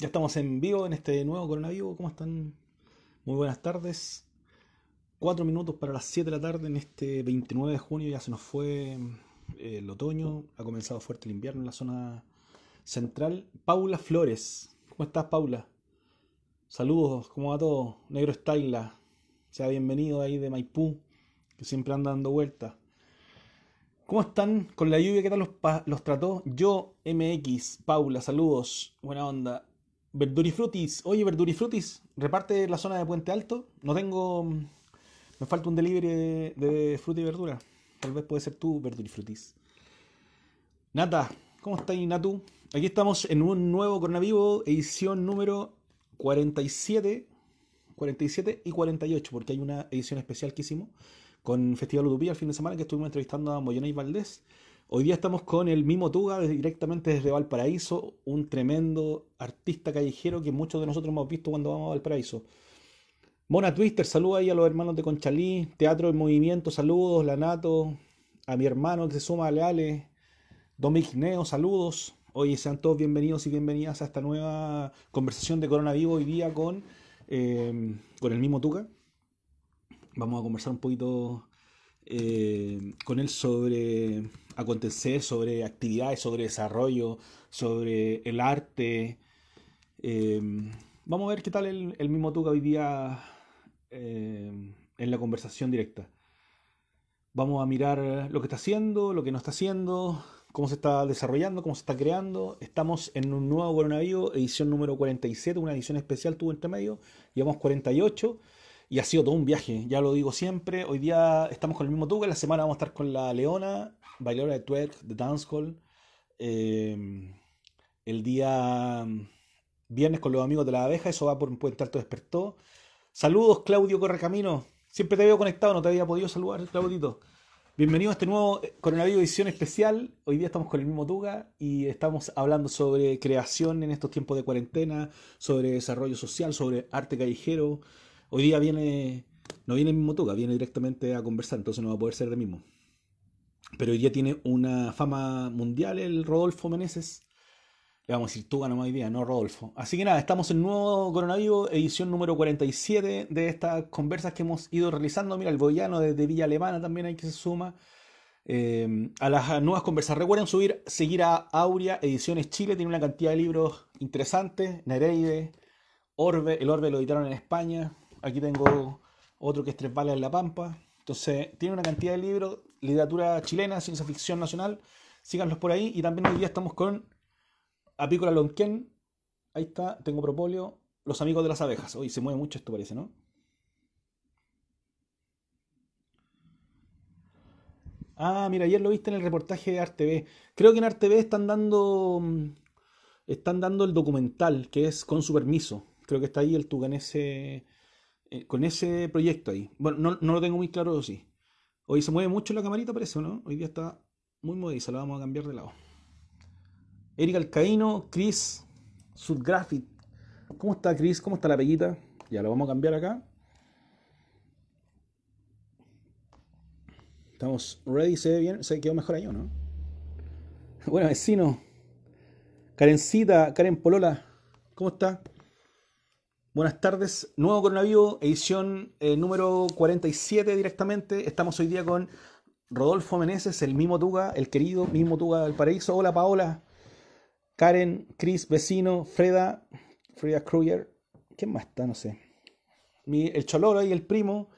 Ya estamos en vivo en este nuevo coronavirus. ¿Cómo están? Muy buenas tardes. Cuatro minutos para las 7 de la tarde en este 29 de junio. Ya se nos fue eh, el otoño. Ha comenzado fuerte el invierno en la zona central. Paula Flores. ¿Cómo estás, Paula? Saludos. ¿Cómo va todo? Negro Styla. Sea bienvenido ahí de Maipú, que siempre anda dando vueltas. ¿Cómo están con la lluvia? ¿Qué tal los, los trató? Yo, MX, Paula, saludos. Buena onda. Verdurifrutis. Oye, Verdurifrutis, reparte la zona de Puente Alto. No tengo. Me falta un delivery de, fruta y verdura. Tal vez puede ser tú, Verdurifrutis. Nata, ¿cómo estás, Natu? Aquí estamos en un nuevo coronavirus, edición número 47, 47 y 48, porque hay una edición especial que hicimos con Festival Utopía el fin de semana que estuvimos entrevistando a y Valdés Hoy día estamos con el Mimo Tuga directamente desde Valparaíso, un tremendo artista callejero que muchos de nosotros hemos visto cuando vamos a Valparaíso. Mona Twister, saludos ahí a los hermanos de Conchalí, Teatro en Movimiento, saludos, Lanato, a mi hermano que se suma a Leales, Dominic saludos. Oye, sean todos bienvenidos y bienvenidas a esta nueva conversación de coronavirus hoy día con, eh, con el Mimo Tuga. Vamos a conversar un poquito eh, con él sobre acontecer, sobre actividades, sobre desarrollo, sobre el arte. Eh, vamos a ver qué tal el, mismo Tuca hoy día eh, en la conversación directa. Vamos a mirar lo que está haciendo, lo que no está haciendo, cómo se está desarrollando, cómo se está creando. Estamos en un nuevo coronavirus, edición número 47, una edición especial tuvo entre medio. Llevamos 48 y ha sido todo un viaje, ya lo digo siempre. Hoy día estamos con el mismo Tuga, la semana vamos a estar con la Leona, bailadora de twerk, de dancehall. Eh, el día viernes con los amigos de la abeja, eso va por un puente alto despertó. Saludos, Claudio Correcamino. Siempre te veo conectado, no te había podido saludar, Claudito. Bienvenido a este nuevo Coronavirus edición especial. Hoy día estamos con el mismo Tuga y estamos hablando sobre creación en estos tiempos de cuarentena, sobre desarrollo social, sobre arte callejero, Hoy día viene, no viene el mismo Tuga, viene directamente a conversar, entonces no va a poder ser de mismo. Pero hoy día tiene una fama mundial el Rodolfo Meneses. Le vamos a decir Tuga nomás hoy día, no Rodolfo. Así que nada, estamos en nuevo coronavirus, edición número 47 de estas conversas que hemos ido realizando. Mira, el Boyano desde Villa Alemana también hay que se suma. Eh, a las nuevas conversas. Recuerden subir, seguir a Aurea Ediciones Chile, tiene una cantidad de libros interesantes. Nereide, Orbe, el Orbe lo editaron en España. Aquí tengo otro que es Tres Balas en la Pampa. Entonces, tiene una cantidad de libros, literatura chilena, ciencia ficción nacional. Síganlos por ahí. Y también hoy día estamos con Apícola Lonquén. Ahí está, tengo Propolio. Los amigos de las abejas. Hoy se mueve mucho esto, parece, ¿no? Ah, mira, ayer lo viste en el reportaje de ArtV. Creo que en ArtV están dando. Mm, están dando el documental, que es con su permiso. Creo que está ahí el Tuganese eh, con ese proyecto ahí. Bueno, no, lo tengo muy claro, sí. Hoy se mueve mucho la camarita, parece, ¿no? Hoy día está muy movediza, la vamos a cambiar de lado. Erika Alcaíno, Chris, Subgraphic. ¿Cómo está Chris? ¿Cómo está la peguita? Ya lo vamos a cambiar acá. Estamos ready, se ve bien, se quedó mejor ahí, ¿no? Bueno, vecino. Karencita, Karen Polola, ¿cómo está? Buenas tardes, nuevo coronavirus, edición eh, número 47 directamente. Estamos hoy día con Rodolfo Meneses, el mismo Tuga, el querido mismo Tuga del Paraíso. Hola Paola, Karen, Chris, vecino, Freda, Freda Kruger. ¿Quién más está? No sé. el Choloro y el primo.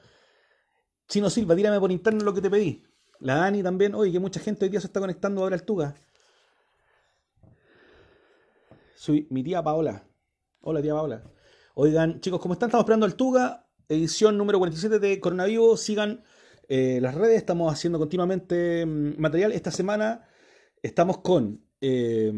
Chino Silva, tírame por interno lo que te pedí. La Dani también. Oye, que mucha gente hoy día se está conectando ahora al Tuga. Soy mi tía Paola. Hola tía Paola. Oigan, chicos, como están, estamos esperando al Tuga, edición número 47 de Coronavirus. Sigan eh, las redes, estamos haciendo continuamente mm, material. Esta semana estamos con eh,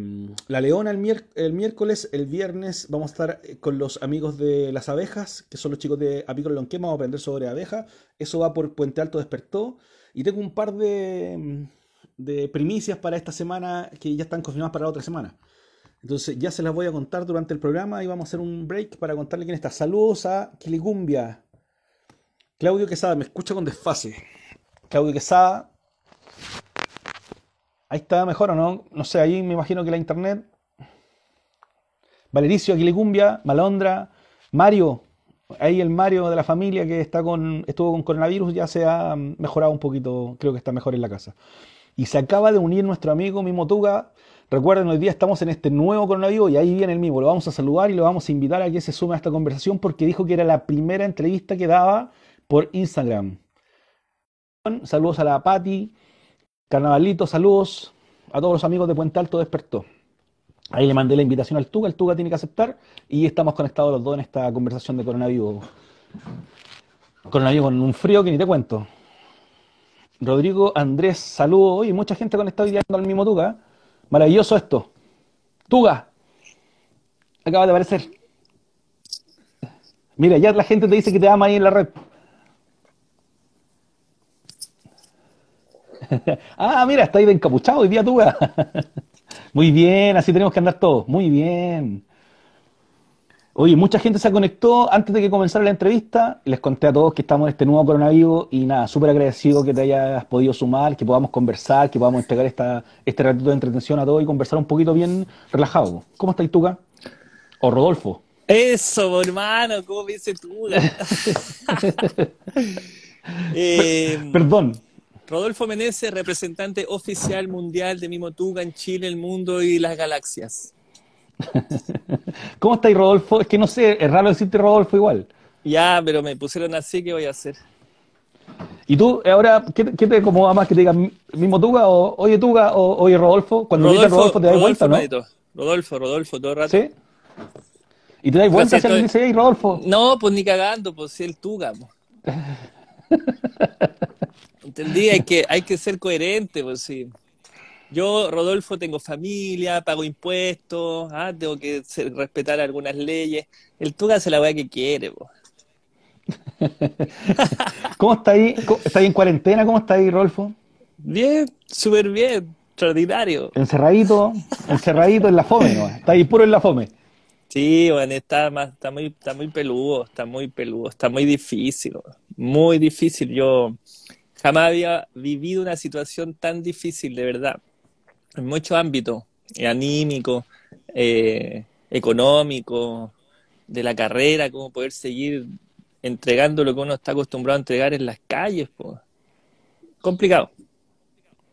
La Leona el, miércoles, el viernes vamos a estar eh, con los amigos de las abejas, que son los chicos de Apícola Lonquema, vamos a aprender sobre abejas. Eso va por Puente Alto Despertó. Y tengo un par de, mm, de primicias para esta semana que ya están confirmadas para la otra semana. Entonces ya se las voy a contar durante el programa y vamos a hacer un break para contarle quién está. Saludos a Quilicumbia. Claudio Quesada, me escucha con desfase. Claudio Quesada. Ahí está mejor o no. No sé, ahí me imagino que la internet. Valericio Aquilecumbia, Malondra, Mario, ahí el Mario de la familia que está con, estuvo con coronavirus ya se ha mejorado un poquito, creo que está mejor en la casa. Y se acaba de unir nuestro amigo Mimo Tuga. Recuerden, hoy día estamos en este nuevo coronavirus y ahí viene el Mimo. Lo vamos a saludar y lo vamos a invitar a que se sume a esta conversación porque dijo que era la primera entrevista que daba por Instagram. Saludos a la Patti, Carnavalito, saludos a todos los amigos de Puente Alto Despertó. Ahí le mandé la invitación al Tuga, el Tuga tiene que aceptar y estamos conectados los dos en esta conversación de coronavirus. Coronavirus con un frío que ni te cuento. Rodrigo Andrés, saludos. Oye, mucha gente conectada hoy al mismo Tuga. Maravilloso esto. Tuga, acaba de aparecer. Mira, ya la gente te dice que te ama ahí en la red. ah, mira, está ahí de encapuchado hoy día Tuga. Muy bien, así tenemos que andar todos. Muy bien. Oye, mucha gente se conectó antes de que comenzara la entrevista. Les conté a todos que estamos en este nuevo coronavirus y nada, súper agradecido que te hayas podido sumar, que podamos conversar, que podamos entregar esta, este ratito de entretención a todos y conversar un poquito bien relajado. ¿Cómo estás, Tuca? O Rodolfo. Eso, hermano, ¿cómo me dice Tuca? eh, Perdón, Rodolfo Meneses, representante oficial mundial de Mimotuga en Chile, el mundo y las galaxias. ¿Cómo estáis, Rodolfo? Es que no sé, es raro decirte Rodolfo igual. Ya, pero me pusieron así, ¿qué voy a hacer? ¿Y tú ahora qué, te acomoda más que te digan mismo Tuga o oye Tuga o oye Rodolfo? Cuando Rodolfo, Rodolfo te das vuelta, ¿no? Rodolfo, Rodolfo, todo el rato. ¿Sí? ¿Y te das vuelta si alguien dice, hey, Rodolfo? No, pues ni cagando, pues si el Tuga. Entendí, hay que, hay que ser coherente, pues sí. Yo, Rodolfo, tengo familia, pago impuestos, ah, tengo que respetar algunas leyes. El Tuga hace la weá que quiere. ¿Cómo está ahí? ¿Está ahí en cuarentena? ¿Cómo está ahí, Rodolfo? Bien, súper bien, extraordinario. Encerradito, encerradito en la fome, ¿no? Está ahí puro en la fome. Sí, bueno, está, más, está, muy, está muy peludo, está muy peludo, está muy difícil, muy difícil. Yo jamás había vivido una situación tan difícil, de verdad, en muchos ámbitos, eh, anímico, eh, económico, de la carrera, cómo poder seguir entregando lo que uno está acostumbrado a entregar en las calles. Pues. Complicado.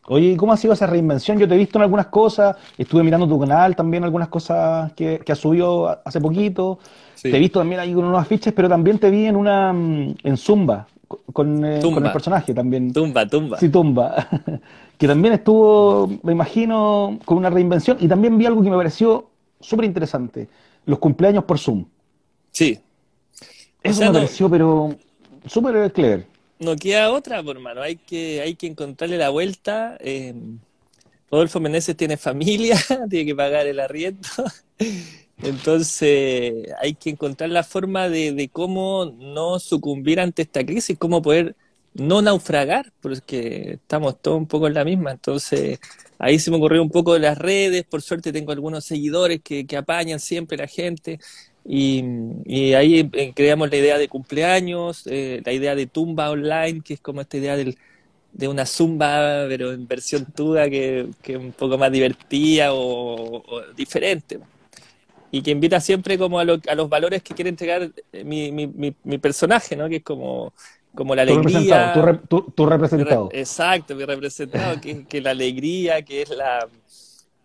Oye, ¿cómo ha sido esa reinvención? Yo te he visto en algunas cosas, estuve mirando tu canal también, algunas cosas que, que has subido hace poquito. Te he visto también ahí con unos afiches, pero también te vi en una en Zumba, con, eh, con, el personaje también. Tumba, tumba. Sí, tumba. que también estuvo, me imagino, con una reinvención. Y también vi algo que me pareció súper interesante. Los cumpleaños por Zoom. Sí. Eso me pareció, pero súper clever. No queda otra, por hermano. Hay que, hay que encontrarle la vuelta. Eh, Rodolfo Meneses tiene familia, tiene que pagar el arriendo. Entonces hay que encontrar la forma de, cómo no sucumbir ante esta crisis, cómo poder no naufragar, porque estamos todos un poco en la misma. Entonces ahí se me ocurrió un poco de las redes, por suerte tengo algunos seguidores que, apañan siempre la gente. Y, ahí eh, creamos la idea de cumpleaños, eh, la idea de tumba online, que es como esta idea del, de una zumba, pero en versión tuga, que, es un poco más divertida o diferente y que invita siempre como a, los valores que quiere entregar eh, mi, mi, mi, personaje, ¿no? Que es como, como la alegría. Tu, representado. exacto, mi representado, que es la alegría, que es la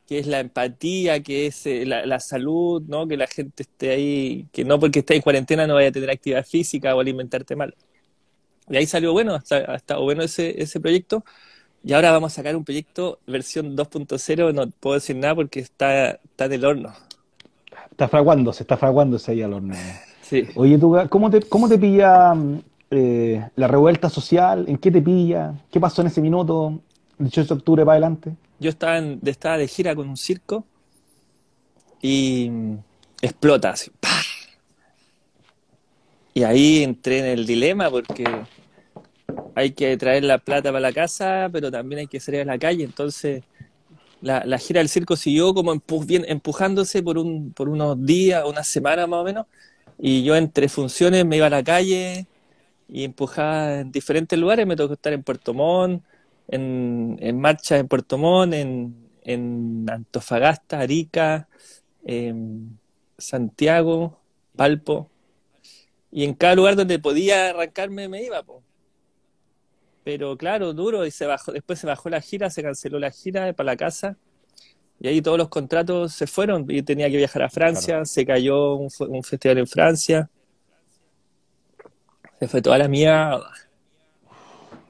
que es la empatía, que es eh, la, salud, ¿no? Que la gente esté ahí, que no porque esté en cuarentena no vaya a tener actividad física o alimentarte mal. Y ahí salió bueno, ha estado bueno ese, ese proyecto. Y ahora vamos a sacar un proyecto versión 2.0, no puedo decir nada porque está, está en el horno. Está fraguando, se está fraguándose ahí al horno. Sí. Oye, tú, ¿cómo te, cómo te pilla eh, la revuelta social? ¿En qué te pilla? ¿Qué pasó en ese minuto? 18 de octubre para adelante. Yo estaba, estaba de gira con un circo y explota así. Y ahí entré en el dilema porque hay que traer la plata para la casa, pero también hay que salir a la calle. Entonces la, gira del circo siguió como empujándose por, un, por unos días, unas semanas más o menos, y yo entre funciones me iba a la calle y empujaba en diferentes lugares, me tocó estar en Puerto Montt, en, en marcha en Puerto Montt, en, en Antofagasta, Arica, em, Santiago, Palpo, y en cada lugar donde podía arrancarme me iba, po. Pero claro, duro, y se bajó, después se bajó la gira, se canceló la gira para la casa, y ahí todos los contratos se fueron, y tenía que viajar a Francia, se cayó un, un, festival en Francia, se fue toda la mierda.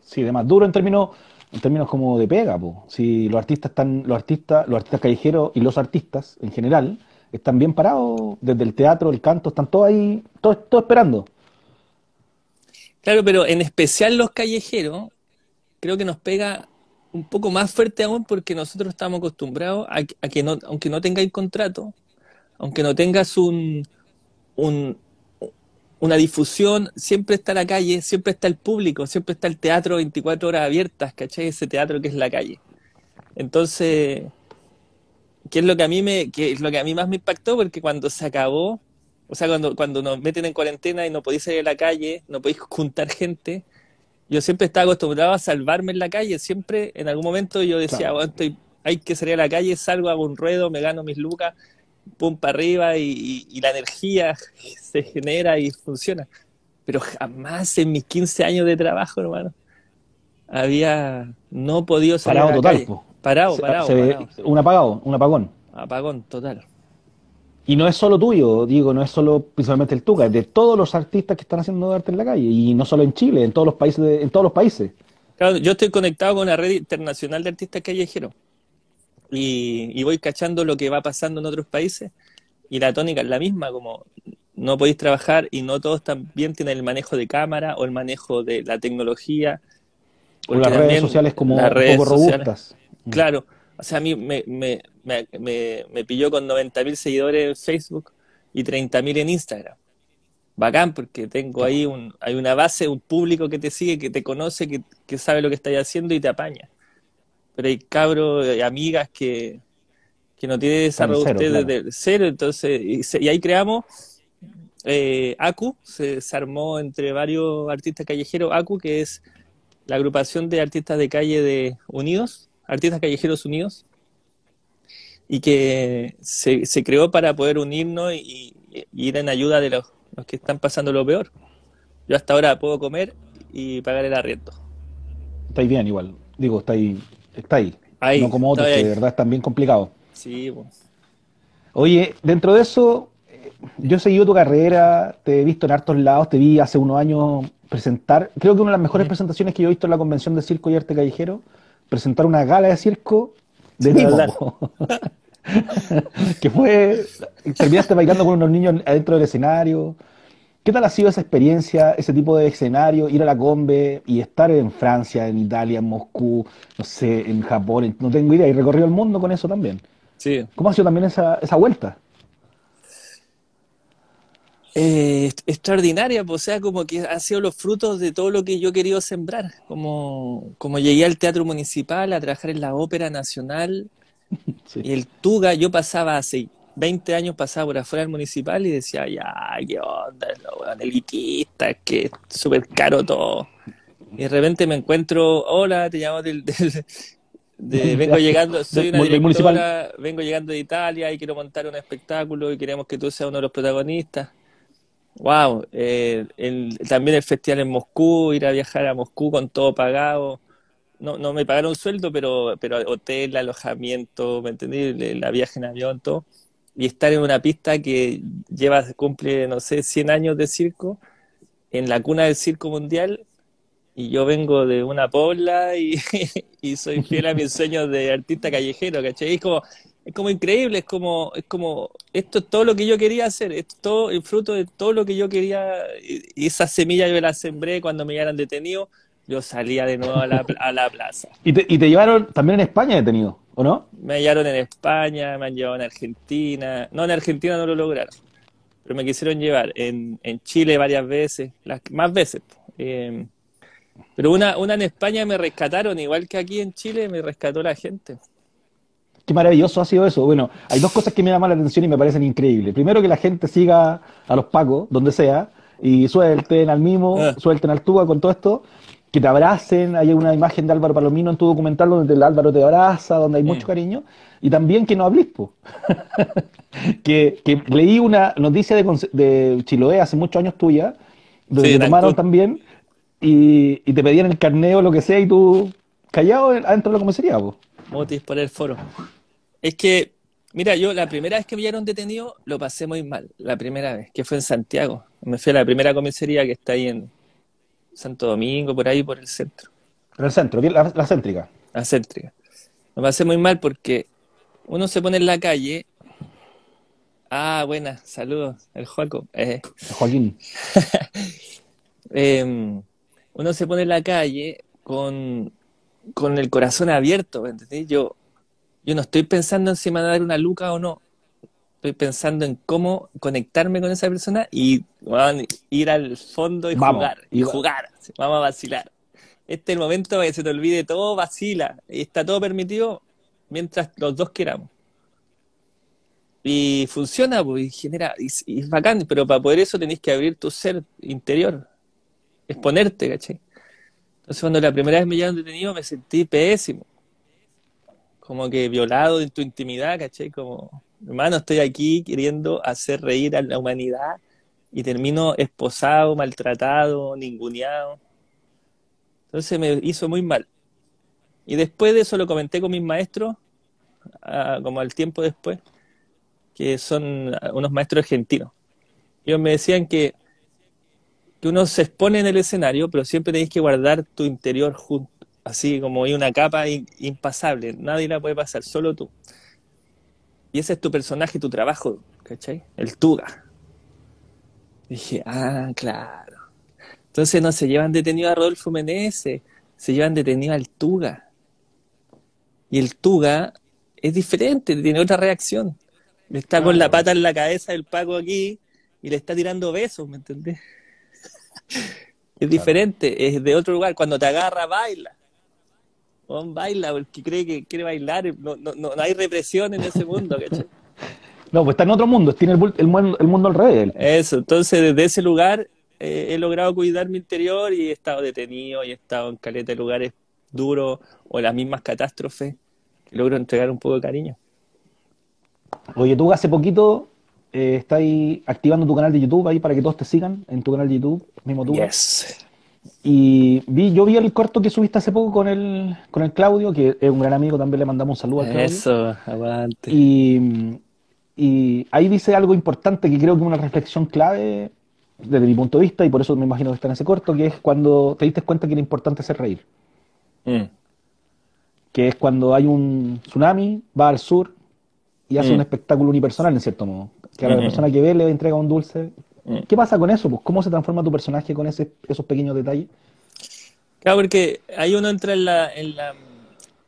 Sí, de más duro en términos en términos como de pega, po. si los artistas están, los artistas, los artistas callejeros y los artistas en general están bien parados desde el teatro, el canto, están todos ahí, todos, esperando. Claro, pero en especial los callejeros, creo que nos pega un poco más fuerte aún porque nosotros estamos acostumbrados a, que no, aunque no tengáis contrato, aunque no tengas un, un, una difusión, siempre está la calle, siempre está el público, siempre está el teatro 24 horas abiertas, ¿cachai? Ese teatro que es la calle. Entonces, ¿qué es lo que a mí me, qué es lo que a mí más me impactó? Porque cuando se acabó, o sea, cuando, cuando nos meten en cuarentena y no podéis salir a la calle, no podéis juntar gente, yo siempre estaba acostumbrado a salvarme en la calle, siempre en algún momento yo decía, bueno, estoy, hay que salir a la calle, salgo, hago un ruedo, me gano mis lucas, pum para arriba y, la energía se genera y funciona. Pero jamás en mis 15 años de trabajo, hermano, había no podido salir parado total, Parado, parado, Un apagado, un apagón. Apagón total. Y no es solo tuyo, digo, no es solo principalmente el Tuca, es de todos los artistas que están haciendo arte en la calle, y no solo en Chile, en todos los países, en todos los países. Claro, yo estoy conectado con una red internacional de artistas callejeros y, voy cachando lo que va pasando en otros países y la tónica es la misma, como no podéis trabajar y no todos también tienen el manejo de cámara o el manejo de la tecnología. O las redes sociales como poco robustas. Mm. Claro, o sea, a mí me, me, me, me pilló con 90.000 seguidores en Facebook y 30.000 en Instagram. Bacán, porque tengo ahí un, hay una base, un público que te sigue, que te conoce, que, que sabe lo que estás haciendo y te apaña pero hay cabros, y amigas que, que no tienen esa robustez desde cero, entonces, y, ahí creamos eh, ACU, se, armó entre varios artistas callejeros, ACU, que es la agrupación de artistas de calle de Unidos, Artistas Callejeros Unidos, y que se, se creó para poder unirnos y, ir en ayuda de los, los, que están pasando lo peor. Yo hasta ahora puedo comer y pagar el arriendo. Estáis bien igual, digo, estáis está ahí. no como otros que de verdad están bien complicados. Sí, Oye, dentro de eso, eh, yo he seguido tu carrera, te he visto en hartos lados, te vi hace unos años presentar, creo que una de las mejores presentaciones que yo he visto en la Convención de Circo y Arte Callejero, presentar una gala de circo de sí, que fue, terminaste bailando con unos niños adentro del escenario, ¿Qué tal ha sido esa experiencia, ese tipo de escenario, ir a la Combe y estar en Francia, en Italia, en Moscú, no sé, en Japón, no tengo idea, y recorrido el mundo con eso también? Sí. ¿Cómo ha sido también esa, esa vuelta? Eh, extraordinaria, pues, o sea, como que han sido los frutos de todo lo que yo he querido sembrar. Como, como llegué al Teatro Municipal a trabajar en la Ópera Nacional, y el Tuga, yo pasaba así 20 años pasaba por afuera del municipal y decía, ya, qué onda, lo elitista, que es súper caro todo. Y de repente me encuentro, hola, te llamo del, vengo llegando, soy una directora, vengo llegando de Italia y quiero montar un espectáculo y queremos que tú seas uno de los protagonistas. Wow, eh, también el festival en Moscú, ir a viajar a Moscú con todo pagado. No, no me pagaron sueldo, pero, pero hotel, alojamiento, ¿me entendí? La viaje en avión, todo y estar en una pista que lleva, cumple, no sé, 100 años de circo, en la cuna del circo mundial, y yo vengo de una pobla y, soy fiel a mis sueños de artista callejero, ¿cachai? Es como, es como increíble, es como, es como, esto es todo lo que yo quería hacer, es todo el fruto de todo lo que yo quería, y esa semilla yo la sembré cuando me llegaron detenido, yo salía de nuevo a la, a la plaza. ¿Y te, ¿Y te llevaron también en España detenido? ¿O no? Me hallaron en España, me han llevado en Argentina. No, en Argentina no lo lograron. Pero me quisieron llevar en, Chile varias veces, las, más veces. Eh, pero una, una en España me rescataron, igual que aquí en Chile me rescató la gente. Qué maravilloso ha sido eso. Bueno, hay dos cosas que me llaman la atención y me parecen increíbles. Primero, que la gente siga a los pacos, donde sea, y suelten al mimo, ah. suelten al tuba con todo esto. Que te abracen, hay una imagen de Álvaro Palomino en tu documental donde el Álvaro te abraza, donde hay mucho cariño, y también que no hables, que, que, leí una noticia de, de, Chiloé hace muchos años tuya, donde te tomaron también, y, y, te pedían el carneo o lo que sea, y tú callado adentro de la comisaría, po. Motis por el foro. Es que, mira, yo la primera vez que me vieron detenido lo pasé muy mal, la primera vez, que fue en Santiago. Me fui a la primera comisaría que está ahí en Santo Domingo, por ahí, por el centro. En el centro, la, la céntrica. La céntrica. Me pasé muy mal porque uno se pone en la calle. Ah, buenas, saludos, el Joaco. Eh. El Joaquín. Em, uno se pone en la calle con, con el corazón abierto, ¿entendés? Yo, yo no estoy pensando en si me van a dar una luca o no. Estoy pensando en cómo conectarme con esa persona y ir al fondo y jugar. Y jugar. Vamos a vacilar. Este es el momento que se te olvide todo, vacila. Y está todo permitido mientras los dos queramos. Y funciona, pues, y genera, y, es bacán, pero para poder eso tenés que abrir tu ser interior, exponerte, ¿cachai? Entonces cuando la primera vez me llevaron detenido me sentí pésimo, como que violado en tu intimidad, ¿cachai? Como, hermano, estoy aquí queriendo hacer reír a la humanidad y termino esposado, maltratado, ninguneado. Entonces me hizo muy mal. Y después de eso lo comenté con mis maestros, ah, como al tiempo después, que son unos maestros argentinos. Ellos me decían que, que uno se expone en el escenario, pero siempre tenéis que guardar tu interior junto, así como hay una capa impasable, nadie la puede pasar, solo tú. Y ese es tu personaje, tu trabajo, ¿cachai? El Tuga. dije, ah, claro. Entonces no se llevan detenido a Rodolfo Menezes, se llevan detenido al Tuga. Y el Tuga es diferente, tiene otra reacción. Está con la pata en la cabeza del Paco aquí y le está tirando besos, ¿me entendés? es diferente, es de otro lugar. Cuando te agarra, baila. Baila porque cree que quiere bailar. No, no, no, hay represión en ese mundo, No, pues está en otro mundo, tiene el, el, el mundo al revés. Eso, entonces desde ese lugar eh, he logrado cuidar mi interior y he estado detenido y he estado en caleta de lugares duros o las mismas catástrofes, logro entregar un poco de cariño. Oye, tú hace poquito eh, estás activando tu canal de YouTube ahí para que todos te sigan en tu canal de YouTube, mismo tú. Yes. Y vi, yo vi el corto que subiste hace poco con el, con el Claudio, que es un gran amigo, también le mandamos un saludo al Claudio. Eso, aguante. Y, y ahí dice algo importante que creo que es una reflexión clave desde mi punto de vista, y por eso me imagino que está en ese corto, que es cuando te diste cuenta que era importante hacer reír. Mm que es cuando hay un tsunami, va al sur y hace un mm. espectáculo unipersonal, en cierto modo. Que a la mm. persona que ve le entrega un dulce. Mm. ¿Qué pasa con eso? Pues, ¿Cómo se transforma tu personaje con ese, esos pequeños detalles? Claro, porque ahí uno entra en la, en la...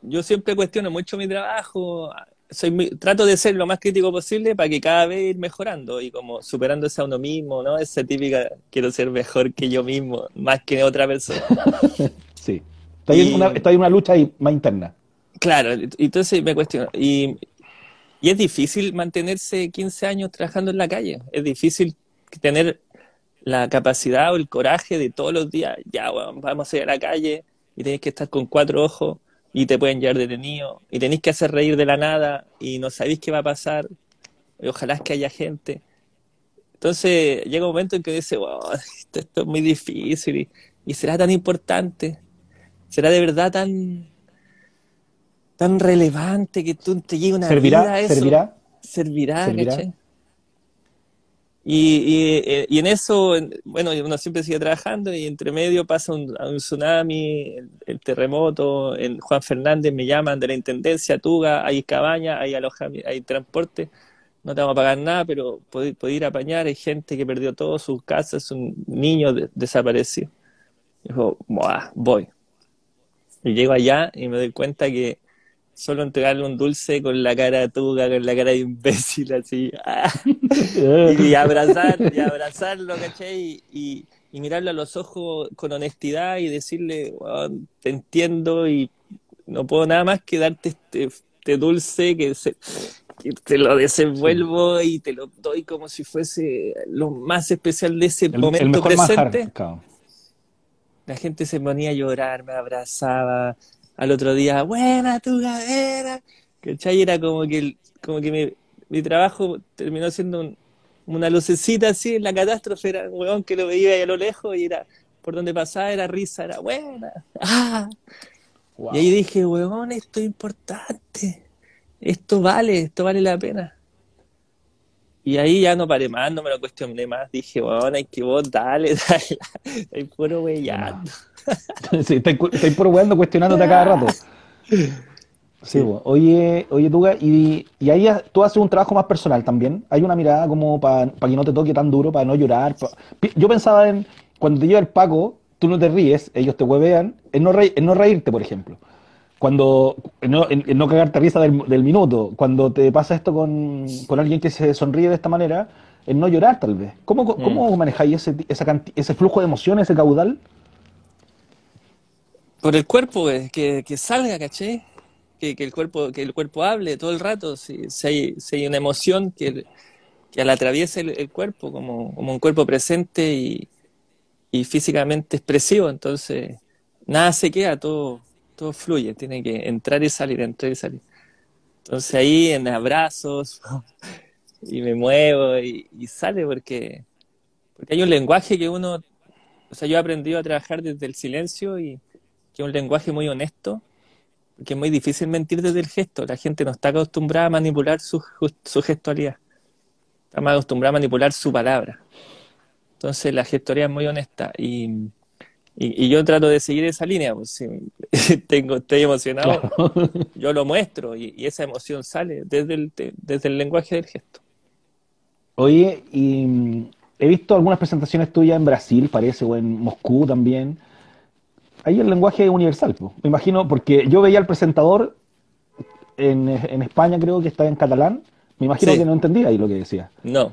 Yo siempre cuestiono mucho mi trabajo, soy trato de ser lo más crítico posible para que cada vez ir mejorando y como superándose a uno mismo, ¿no? Esa típica, quiero ser mejor que yo mismo, más que otra persona. sí. Está, ahí una, está ahí una lucha ahí más interna. Claro, entonces me cuestiono. Y, es difícil mantenerse 15 años trabajando en la calle. Es difícil tener la capacidad o el coraje de todos los días, ya, vamos a ir a la calle y tenés que estar con cuatro ojos y te pueden llevar detenido y tenés que hacer reír de la nada y no sabéis qué va a pasar y ojalá es que haya gente. Entonces llega un momento en que dice, wow, esto, es muy difícil y, y será tan importante, será de verdad tan tan relevante que tú te llegue una ¿Servirá, vida eso. ¿Servirá? Servirá, ¿servirá? Y, y, en eso, bueno, uno siempre sigue trabajando y entre medio pasa un, tsunami, el, terremoto, en Juan Fernández me llaman de la Intendencia, Tuga, hay cabaña, hay alojamiento, hay transporte, no te vamos a pagar nada, pero puedo, ir a apañar, hay gente que perdió todo, sus casas, un niño desaparecido. Dijo, voy. Y llego allá y me doy cuenta que solo entregarle un dulce con la cara tuga, con la cara de imbécil, así. y abrazar, y abrazarlo, ¿cachai? Y, y, mirarlo a los ojos con honestidad y decirle, te entiendo y no puedo nada más que darte este, este dulce que, se, te lo desenvuelvo y te lo doy como si fuese lo más especial de ese momento presente. la gente se ponía a llorar, me abrazaba. Al otro día, buena tu cadera. ¿Cachai? Era como que, como que mi, mi trabajo terminó siendo una lucecita así en la catástrofe. Era un weón que lo veía ahí a lo lejos y era por donde pasaba, era risa, era buena. ¡Ah! Y ahí dije, weón, esto es importante. Esto vale, esto vale la pena. Y ahí ya no paré más, no me lo cuestioné más. Dije, bueno, hay que vos, dale, dale. Estoy puro weyando. sí, estoy, puro weyando, cuestionándote a cada rato. Sí, oye, oye, Tuga, y, y, ahí tú haces un trabajo más personal también. Hay una mirada como para que no te toque tan duro, para no llorar. Yo pensaba en, cuando te lleva el Paco, tú no te ríes, ellos te huevean, en no, en no reírte, por ejemplo cuando no, en, no cagarte risa del, minuto, cuando te pasa esto con, alguien que se sonríe de esta manera, en no llorar tal vez. ¿Cómo, cómo mm. manejáis ese, ese flujo de emociones, ese caudal? Por el cuerpo, que, que salga, caché. Que, que, el cuerpo, que el cuerpo hable todo el rato, si, si, hay, si hay, una emoción que, que la atraviese el, cuerpo, como, como, un cuerpo presente y, y físicamente expresivo, entonces nada se queda, todo, todo fluye, tiene que entrar y salir, entrar y salir. Entonces ahí en abrazos y me muevo y, sale porque, porque hay un lenguaje que uno, o sea, yo he aprendido a trabajar desde el silencio y que es un lenguaje muy honesto, que es muy difícil mentir desde el gesto. La gente no está acostumbrada a manipular su, su gestualidad, está más acostumbrada a manipular su palabra. Entonces la gestualidad es muy honesta y y, yo trato de seguir esa línea, pues si tengo, estoy emocionado, yo lo muestro y, esa emoción sale desde el, desde el lenguaje del gesto. Oye, y mm, he visto algunas presentaciones tuyas en Brasil, parece, o en Moscú también. Ahí el lenguaje es universal, pues. me imagino, porque yo veía al presentador en, España, creo que estaba en catalán, me imagino que no entendía ahí lo que decía. No.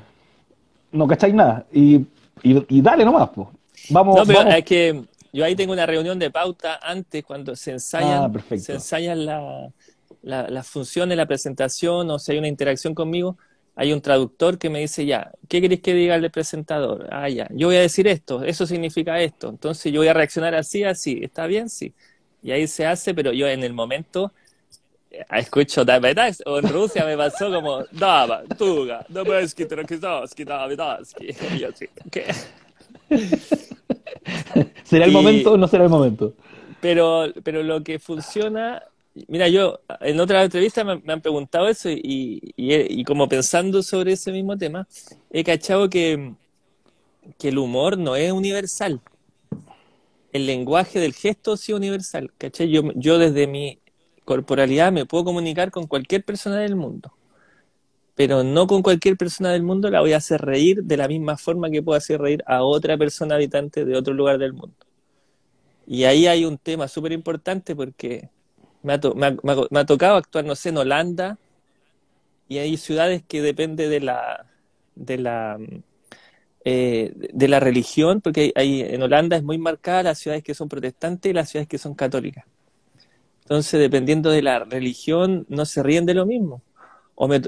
No cacháis nada. Y, y, dale nomás, pues. Vamos, no, pero es que yo ahí tengo una reunión de pauta antes, cuando se ensayan, ah, se ensayan la, la, función de la presentación o si hay una interacción conmigo, hay un traductor que me dice, ya, ¿qué querés que diga el presentador? Ah, ya, yo voy a decir esto, eso significa esto, entonces yo voy a reaccionar así, así, ¿está bien? Sí. Y ahí se hace, pero yo en el momento eh, escucho o en Rusia me pasó como, Dava, Tuga, Dabeski, Trokizoski, Davidoski. Y yo así, ¿qué? ¿Será el momento o no será el momento? Pero, pero lo que funciona, mira, yo en otra entrevista me, han preguntado eso y, como pensando sobre ese mismo tema, he cachado que, que el humor no es universal. El lenguaje del gesto sí es universal. Yo, yo desde mi corporalidad me puedo comunicar con cualquier persona del mundo pero no con cualquier persona del mundo la voy a hacer reír de la misma forma que puedo hacer reír a otra persona habitante de otro lugar del mundo. Y ahí hay un tema súper importante porque me ha, tocado actuar, no sé, en Holanda y hay ciudades que dependen de la, de la, eh, de la religión, porque hay, en Holanda es muy marcada las ciudades que son protestantes y las ciudades que son católicas. Entonces, dependiendo de la religión, no se ríen de lo mismo. O, me,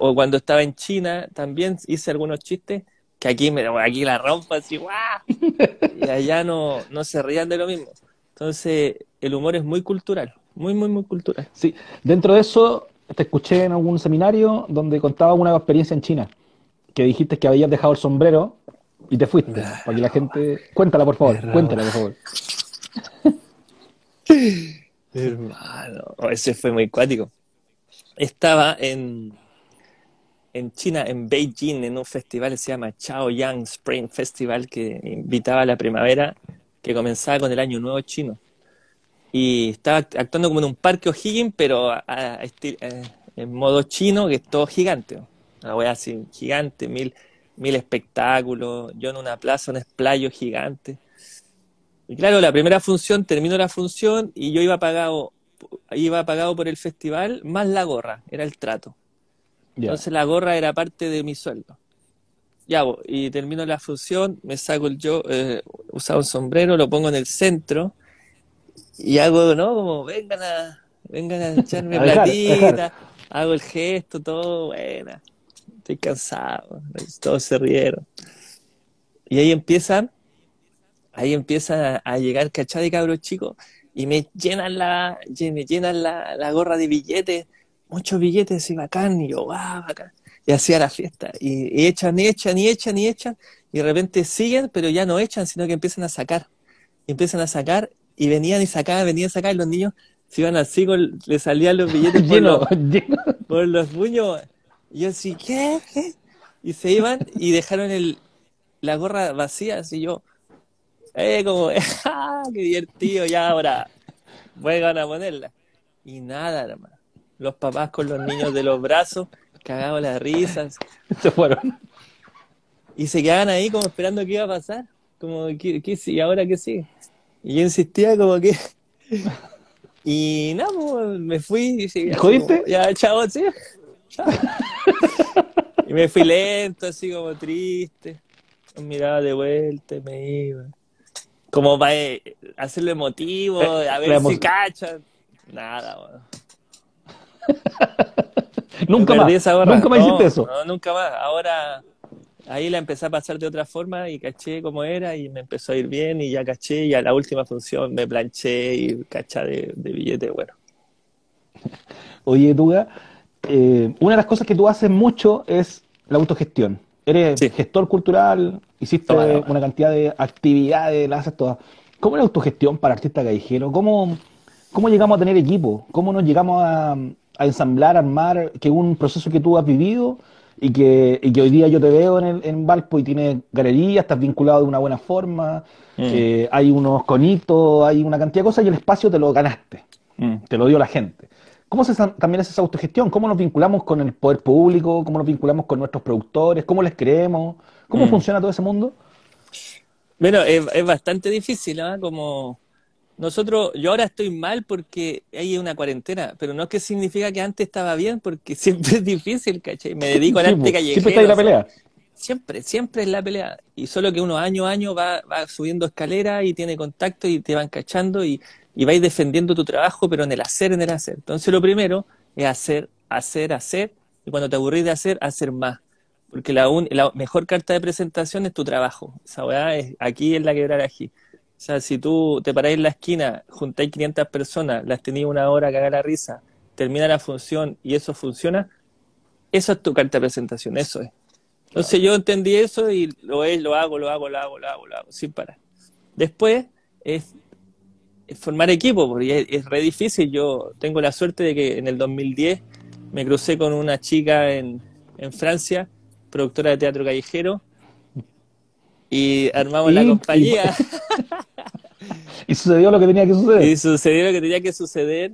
o cuando estaba en China también hice algunos chistes que aquí me aquí la rompo así, ¡guau! Y allá no, no se rían de lo mismo. Entonces, el humor es muy cultural, muy, muy, muy cultural. Sí, dentro de eso te escuché en algún seminario donde contaba una experiencia en China, que dijiste que habías dejado el sombrero y te fuiste, para que la gente... Cuéntala, por favor, cuéntala, por favor. Hermano, ese fue muy cuático estaba en, en China, en Beijing, en un festival que se llama Chaoyang Spring Festival, que invitaba a la primavera, que comenzaba con el Año Nuevo Chino. Y estaba actuando como en un parque O'Higgins, pero en modo chino, que es todo gigante. Una wea así, gigante, mil, mil espectáculos, yo en una plaza, un esplayo gigante. Y claro, la primera función, terminó la función y yo iba pagado iba pagado por el festival más la gorra, era el trato. Entonces la gorra era parte de mi sueldo. Ya, y termino la función, me saco el yo, eh, usaba un sombrero, lo pongo en el centro y hago, ¿no? Como vengan a, vengan a echarme platita, hago el gesto, todo, buena. Estoy cansado, todos se rieron. Y ahí empiezan ahí empieza a llegar cachada de cabros chicos y me llenan la, me llenan la, la gorra de billetes, muchos billetes y bacán, y yo, wow, bacán. Y hacía la fiesta, y, echan, y echan, y echan, y echan, y de repente siguen, pero ya no echan, sino que empiezan a sacar. Y empiezan a sacar, y venían y sacaban, venían a sacar, y los niños se iban así, con, le salían los billetes por, los, por los puños. Y yo así, ¿qué? ¿qué? Y se iban y dejaron el, la gorra vacía, así yo, eh, como, ¡ah, qué divertido! Ya ahora, vuelvan a ponerla. Y nada, hermano. Los papás con los niños de los brazos, cagados las risas. Se fueron. Y se quedaban ahí como esperando qué iba a pasar. Como, ¿qué, qué ¿Y ahora qué sigue? Y yo insistía como que... Y nada, pues, me fui y ¿Jodiste? ya, chao, sí. Chao. y me fui lento, así como triste. Miraba de vuelta y me iba. Como para eh, hacerlo emotivo, eh, a ver si cachan. Nada, bueno. nunca más. Nunca más hiciste eso. No, nunca más. Ahora ahí la empecé a pasar de otra forma y caché cómo era y me empezó a ir bien y ya caché y a la última función me planché y caché de, de billete, bueno. Oye, Tuga, eh, una de las cosas que tú haces mucho es la autogestión. Eres gestor cultural, hiciste una cantidad de actividades, las haces todas. ¿Cómo es la autogestión para artista callejero? ¿Cómo, ¿Cómo llegamos a tener equipo? ¿Cómo nos llegamos a, ensamblar, armar, que un proceso que tú has vivido y que, y que hoy día yo te veo en, el, en Valpo y tienes galería, estás vinculado de una buena forma, mm. eh, hay unos conitos, hay una cantidad de cosas y el espacio te lo ganaste, mm. te lo dio la gente. ¿Cómo se, también es esa autogestión? ¿Cómo nos vinculamos con el poder público? ¿Cómo nos vinculamos con nuestros productores? ¿Cómo les creemos? ¿Cómo mm. funciona todo ese mundo? Bueno, es, bastante difícil, ¿no? Como nosotros, yo ahora estoy mal porque hay una cuarentena, pero no es que significa que antes estaba bien, porque siempre es difícil, ¿cachai? Me dedico al arte callejero. Siempre está ahí la pelea. siempre, siempre es la pelea. Y solo que uno año a año va, va subiendo escalera y tiene contacto y te van cachando y y vais defendiendo tu trabajo, pero en el hacer, en el hacer. Entonces lo primero es hacer, hacer, hacer, y cuando te aburrís de hacer, hacer más. Porque la, la mejor carta de presentación es tu trabajo. Esa weá es aquí en la quebrada aquí. O sea, si tú te paráis en la esquina, juntáis 500 personas, las tenéis una hora que haga la risa, termina la función y eso funciona, eso es tu carta de presentación, eso es. Entonces yo entendí eso y lo es, lo hago, lo hago, lo hago, lo hago, lo hago, sin parar. Después es formar equipo, porque es, re difícil. Yo tengo la suerte de que en el 2010 me crucé con una chica en, en Francia, productora de teatro callejero, y armamos la compañía. Y, sucedió lo que tenía que suceder. Y sucedió lo que tenía que suceder.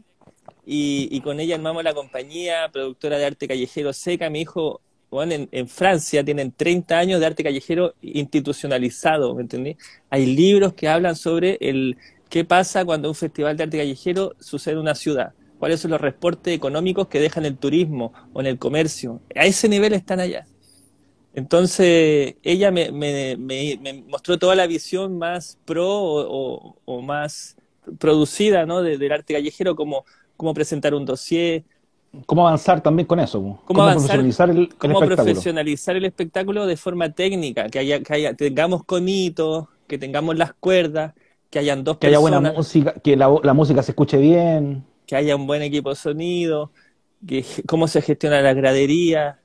Y, y, con ella armamos la compañía, productora de arte callejero seca. Mi hijo, bueno, en, en, Francia tienen 30 años de arte callejero institucionalizado, ¿me entendí? Hay libros que hablan sobre el, ¿Qué pasa cuando un festival de arte callejero sucede en una ciudad? ¿Cuáles son los reportes económicos que dejan el turismo o en el comercio? A ese nivel están allá. Entonces, ella me, mostró toda la visión más pro o, más producida ¿no? del arte callejero, como cómo presentar un dossier. ¿Cómo avanzar también con eso? ¿Cómo, profesionalizar el, cómo profesionalizar el espectáculo de forma técnica? Que, haya, que haya, tengamos conitos, que tengamos las cuerdas, que hayan dos que haya buena música, que la, música se escuche bien, que haya un buen equipo de sonido, que cómo se gestiona la gradería.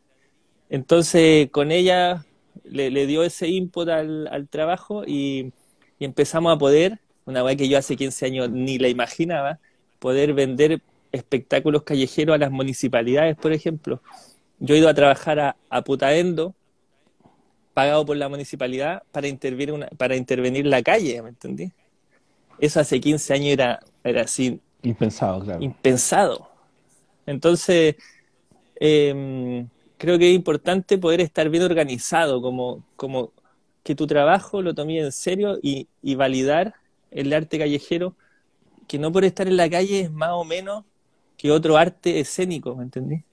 Entonces, con ella le, dio ese input al, trabajo y, empezamos a poder, una vez que yo hace 15 años ni la imaginaba, poder vender espectáculos callejeros a las municipalidades, por ejemplo. Yo he ido a trabajar a, a Putaendo, pagado por la municipalidad, para intervenir, una, para intervenir la calle, ¿me entendí? Eso hace 15 años era, era así. Impensado, claro. Impensado. Entonces, em, creo que es importante poder estar bien organizado, como, como que tu trabajo lo tomé en serio y, y validar el arte callejero, que no por estar en la calle es más o menos que otro arte escénico, ¿me entendí?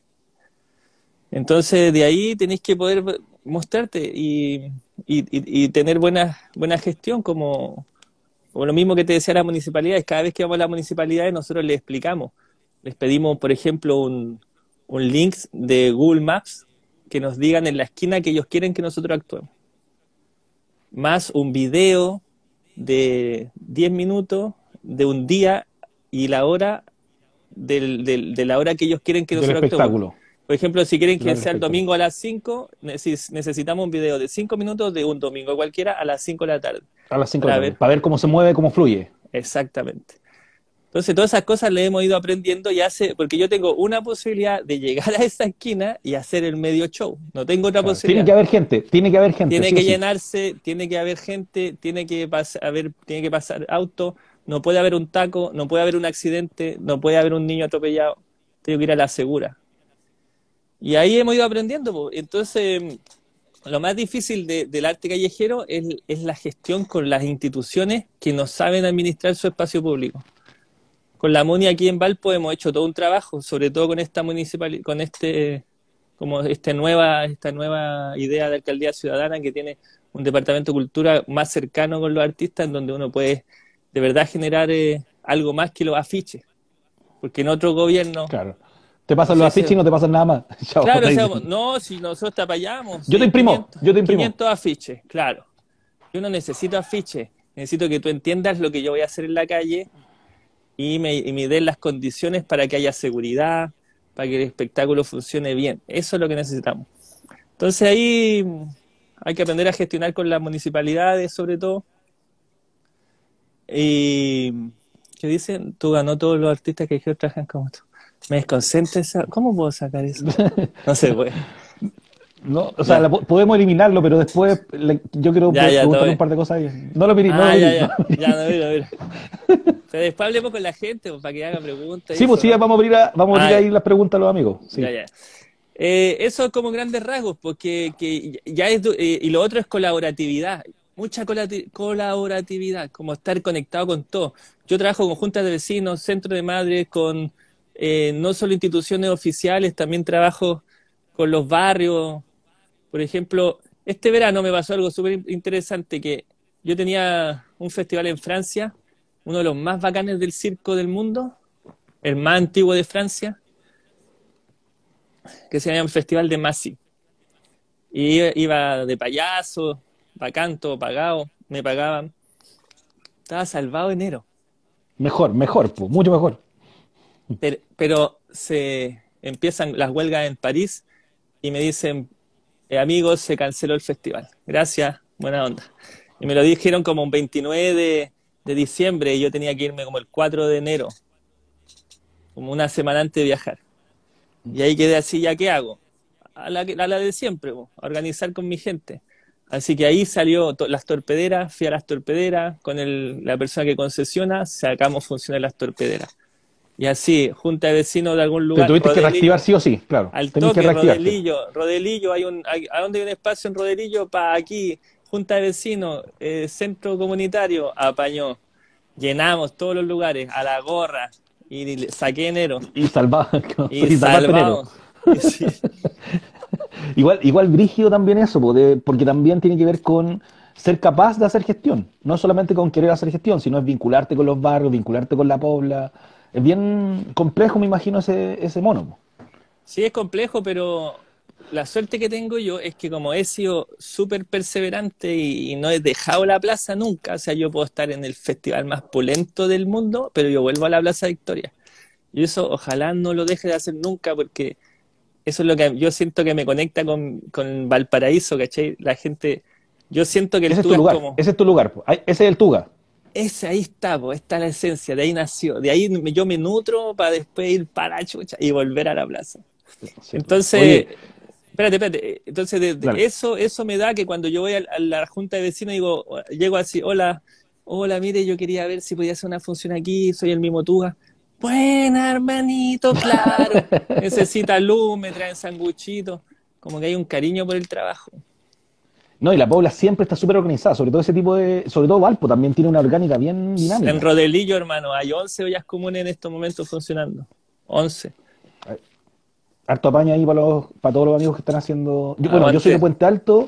Entonces, de ahí tenéis que poder mostrarte y, y, tener buena, buena gestión como, o lo mismo que te decía la municipalidad, cada vez que vamos a la municipalidad nosotros les explicamos. Les pedimos, por ejemplo, un, un link de Google Maps que nos digan en la esquina que ellos quieren que nosotros actuemos. Más un video de 10 minutos de un día y la hora del, del- de la hora que ellos quieren que nosotros actuemos. espectáculo. Por ejemplo, si quieren que Del sea el domingo a las 5, neces- necesitamos un video de 5 minutos de un domingo cualquiera a las 5 de la tarde. A las 5 de la tarde, ver. para ver cómo se mueve, cómo fluye. Exactamente. Entonces, todas esas cosas le hemos ido aprendiendo y hace, porque yo tengo una posibilidad de llegar a esa esquina y hacer el medio show. No tengo otra Claro, posibilidad. Tiene que haber gente, tiene que haber gente. Tiene sí que sí. llenarse, tiene que haber gente, tiene que pasar, haber, tiene que pasar auto, no puede haber un taco, no puede haber un accidente, no puede haber un niño atropellado. Tengo que ir a la segura. Y ahí hemos ido aprendiendo. Entonces, lo más difícil de- del arte callejero es, es la gestión con las instituciones que no saben administrar su espacio público. Con la MUNI aquí en Valpo hemos hecho todo un trabajo, sobre todo con esta municipal, con este, como esta nueva, esta nueva idea de alcaldía ciudadana que tiene un departamento de cultura más cercano con los artistas, en donde uno puede de verdad generar eh, algo más que los afiches. Porque en otro gobierno, Claro. Te pasan los afiches y no te pasan nada más. Chao, Claro, o sea, no, si nosotros te apoyamos. Yo te imprimo, yo te imprimo. 500 afiches, claro. Yo no necesito afiches, necesito que tú entiendas lo que yo voy a hacer en la calle y me, y me den las condiciones para que haya seguridad, para que el espectáculo funcione bien. Eso es lo que necesitamos. Entonces ahí mm, hay que aprender a gestionar con las municipalidades, sobre todo. Y, ¿qué dicen? Tú ganó todos los artistas que trabajan como tú. Me desconcentra esa... ¿Cómo puedo sacar eso? No se puede. No, o sea, la po- podemos eliminarlo, pero después le- yo quiero Ya, ya, preguntarle todo un par de cosas ahí. No lo mirí, no Ah, lo ya, no lo ya, no, mira, mira. Pero después hablemos con la gente pues, para que haga preguntas. Sí, pues sí, ¿no? vamos a abrir, a- vamos a abrir Ah, ahí las preguntas a los amigos. Sí. Eh, eso es como grandes rasgos, porque que ya es, eh, y lo otro es colaboratividad, mucha colaboratividad, como estar conectado con todo. Yo trabajo con juntas de vecinos, centro de madres, con eh, no solo instituciones oficiales, también trabajo con los barrios. Por ejemplo, este verano me pasó algo súper interesante, que yo tenía un festival en Francia, uno de los más bacanes del circo del mundo, el más antiguo de Francia, que se llama el Festival de Masi. Y iba- de payaso, bacán, todo pagado, me pagaban. Estaba salvado enero. Mejor, mejor, pues, mucho mejor. Pero, pero se empiezan las huelgas en París y me dicen, eh, amigos, se canceló el festival. Gracias, buena onda. Y me lo dijeron como un 29 de, diciembre y yo tenía que irme como el 4 de enero, como una semana antes de viajar. Y ahí quedé así, ¿ya qué hago? A la, a la de siempre, a organizar con mi gente. Así que ahí salió las torpederas, fui a las torpederas con el- la persona que concesiona, sacamos funcionar las torpederas. Y así, junta de vecinos de algún Te lugar. tuviste que reactivar sí o sí, claro. Al que toque, reactivarte. Rodelillo, Rodelillo, hay un, hay- ¿a dónde hay un espacio en Rodelillo? Para aquí, junta de vecinos, eh, centro comunitario, apañó. Llenamos todos los lugares, a la gorra, y saqué enero. Y salvado. Y y salvado. Sí. Igual, igual brígido también eso, porque también tiene que ver con ser capaz de hacer gestión. No solamente con querer hacer gestión, sino es vincularte con los barrios, vincularte con la pobla. Es bien complejo, me imagino, ese, ese mono. Sí, es complejo, pero la suerte que tengo yo es que como he sido súper perseverante y, y no he dejado la plaza nunca, o sea, yo puedo estar en el festival más polento del mundo, pero yo vuelvo a la Plaza Victoria. Y eso ojalá no lo deje de hacer nunca porque eso es lo que yo siento que me conecta con, con Valparaíso, ¿cachai? La gente, yo siento que el Ese es tu Tuga lugar, como... ese es tu lugar. Ese es el Tuga. Ese ahí está, pues, está la esencia, de ahí nació, de ahí yo me nutro para después ir para la chucha y volver a la plaza. Sí. Entonces, Oye, espérate, espérate. Entonces, de- de Dale. eso, eso me da que cuando yo voy a, a la junta de vecinos, digo, llego así, hola, hola, mire, yo quería ver si podía hacer una función aquí, soy el mismo Tuga. Buena, hermanito, claro. Necesita luz, me traen sanguchito. Como que hay un cariño por el trabajo. No, y la pobla siempre está súper organizada, sobre todo ese tipo de, sobre todo Valpo también tiene una orgánica bien dinámica. En Rodelillo, hermano, hay 11 ollas comunes en estos momentos funcionando. 11. Harto apaña ahí para, los, para todos los amigos que están haciendo. Yo, bueno, yo soy de Puente Alto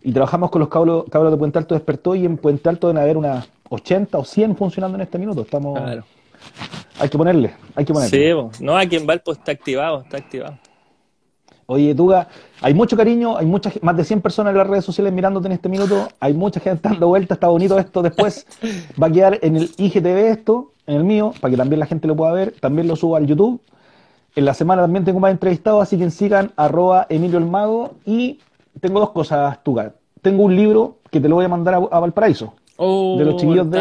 y trabajamos con los cabros, cabros de Puente Alto Despertó y en Puente Alto deben haber unas 80 o 100 funcionando en este minuto. Estamos, Claro. Hay que ponerle, hay que ponerle. Sí, no, aquí en Valpo está activado, está activado. Oye, Tuga, hay mucho cariño, hay muchas, más de 100 personas en las redes sociales mirándote en este minuto, hay mucha gente dando vueltas, está bonito esto. Después va a quedar en el IGTV esto, en el mío, para que también la gente lo pueda ver. También lo subo al YouTube. En la semana también tengo más entrevistados, así que sigan arroba Emilio el Mago. Y tengo dos cosas, Tuga. Tengo un libro que te lo voy a mandar a, Valparaíso. de los chiquillos de,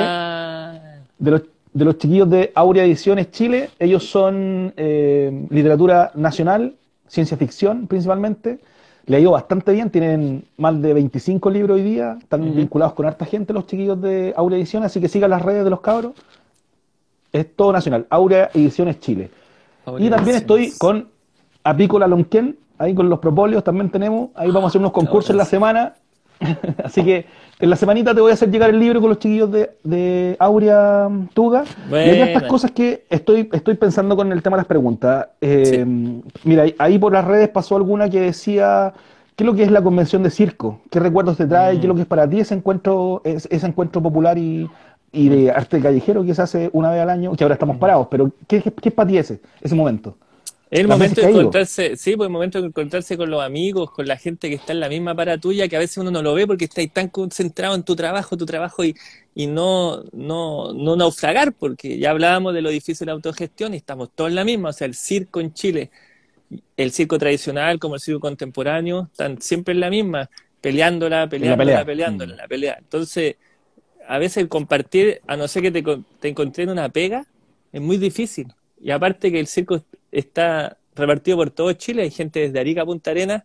de los de los chiquillos de Aurea Ediciones Chile. Ellos son eh, literatura nacional, ciencia ficción principalmente. Le ha ido bastante bien, tienen más de 25 libros hoy día, están vinculados con harta gente los chiquillos de Aurea Ediciones, así que sigan las redes de los cabros. Es todo nacional, Aurea Ediciones Chile. y también estoy con Apícola Lonquén, ahí con los propóleos también tenemos, ahí vamos a hacer unos concursos en la semana Así que en la semanita te voy a hacer llegar el libro con los chiquillos de, de Aurea Tuga. Y hay estas cosas que estoy, estoy pensando con el tema de las preguntas. Eh, mira, ahí por las redes pasó alguna que decía, ¿qué es lo que es la convención de circo? ¿Qué recuerdos te trae? ¿Qué es lo que es para ti ese encuentro, ese encuentro popular y, de arte callejero que se hace una vez al año? Que ahora estamos parados, pero ¿qué, qué es para ti ese, ese momento? El momento de encontrarse, sí, pues el momento de encontrarse con los amigos, con la gente que está en la misma para tuya, que a veces uno no lo ve porque estáis tan concentrado en tu trabajo, tu trabajo y, y no, no, no naufragar, porque ya hablábamos de lo difícil de la autogestión y estamos todos en la misma, o sea, el circo en Chile, el circo tradicional como el circo contemporáneo, están siempre en la misma, peleándola, peleándola, peleándola, mm. la pelea. Entonces, a veces el compartir, a no ser que te, te encontré en una pega, es muy difícil. Y aparte que el circo está repartido por todo Chile, hay gente desde Arica a Punta Arenas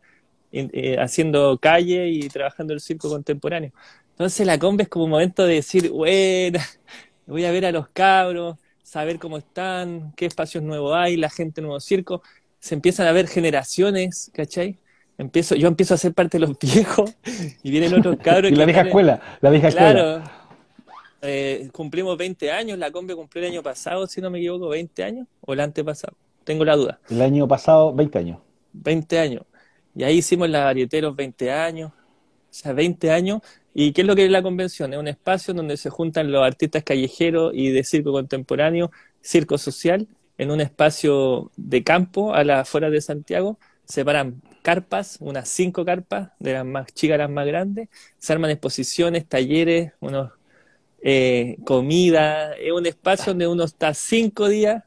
eh, haciendo calle y trabajando el circo contemporáneo. Entonces la combe es como un momento de decir, bueno, voy a ver a los cabros, saber cómo están, qué espacios nuevos hay, la gente nuevo circo. Se empiezan a ver generaciones, ¿cachai? Empiezo, yo empiezo a ser parte de los viejos y vienen otros cabros. y la vieja escuela, la vieja claro, eh, cumplimos 20 años, la combe cumplió el año pasado, si no me equivoco, 20 años, o el antepasado tengo la duda. El año pasado, 20 años. 20 años. Y ahí hicimos la varieteros 20 años. O sea, 20 años. ¿Y qué es lo que es la convención? Es un espacio donde se juntan los artistas callejeros y de circo contemporáneo, circo social, en un espacio de campo a las afueras de Santiago. Separan carpas, unas cinco carpas, de las más chicas a las más grandes. Se arman exposiciones, talleres, unos eh, comida. Es un espacio donde uno está cinco días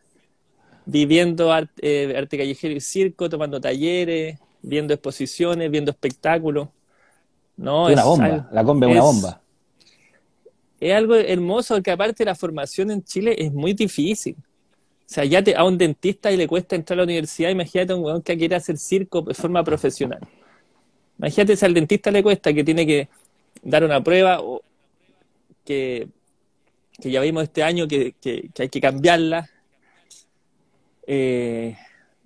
viviendo arte, arte callejero y circo, tomando talleres, viendo exposiciones, viendo espectáculos. No, es una bomba, la combe es una bomba. Es algo hermoso, porque aparte la formación en Chile es muy difícil. O sea, ya te, a un dentista y le cuesta entrar a la universidad, imagínate a un weón que quiere hacer circo de forma profesional. Imagínate si al dentista le cuesta que tiene que dar una prueba o que, que ya vimos este año que, que hay que cambiarla, eh,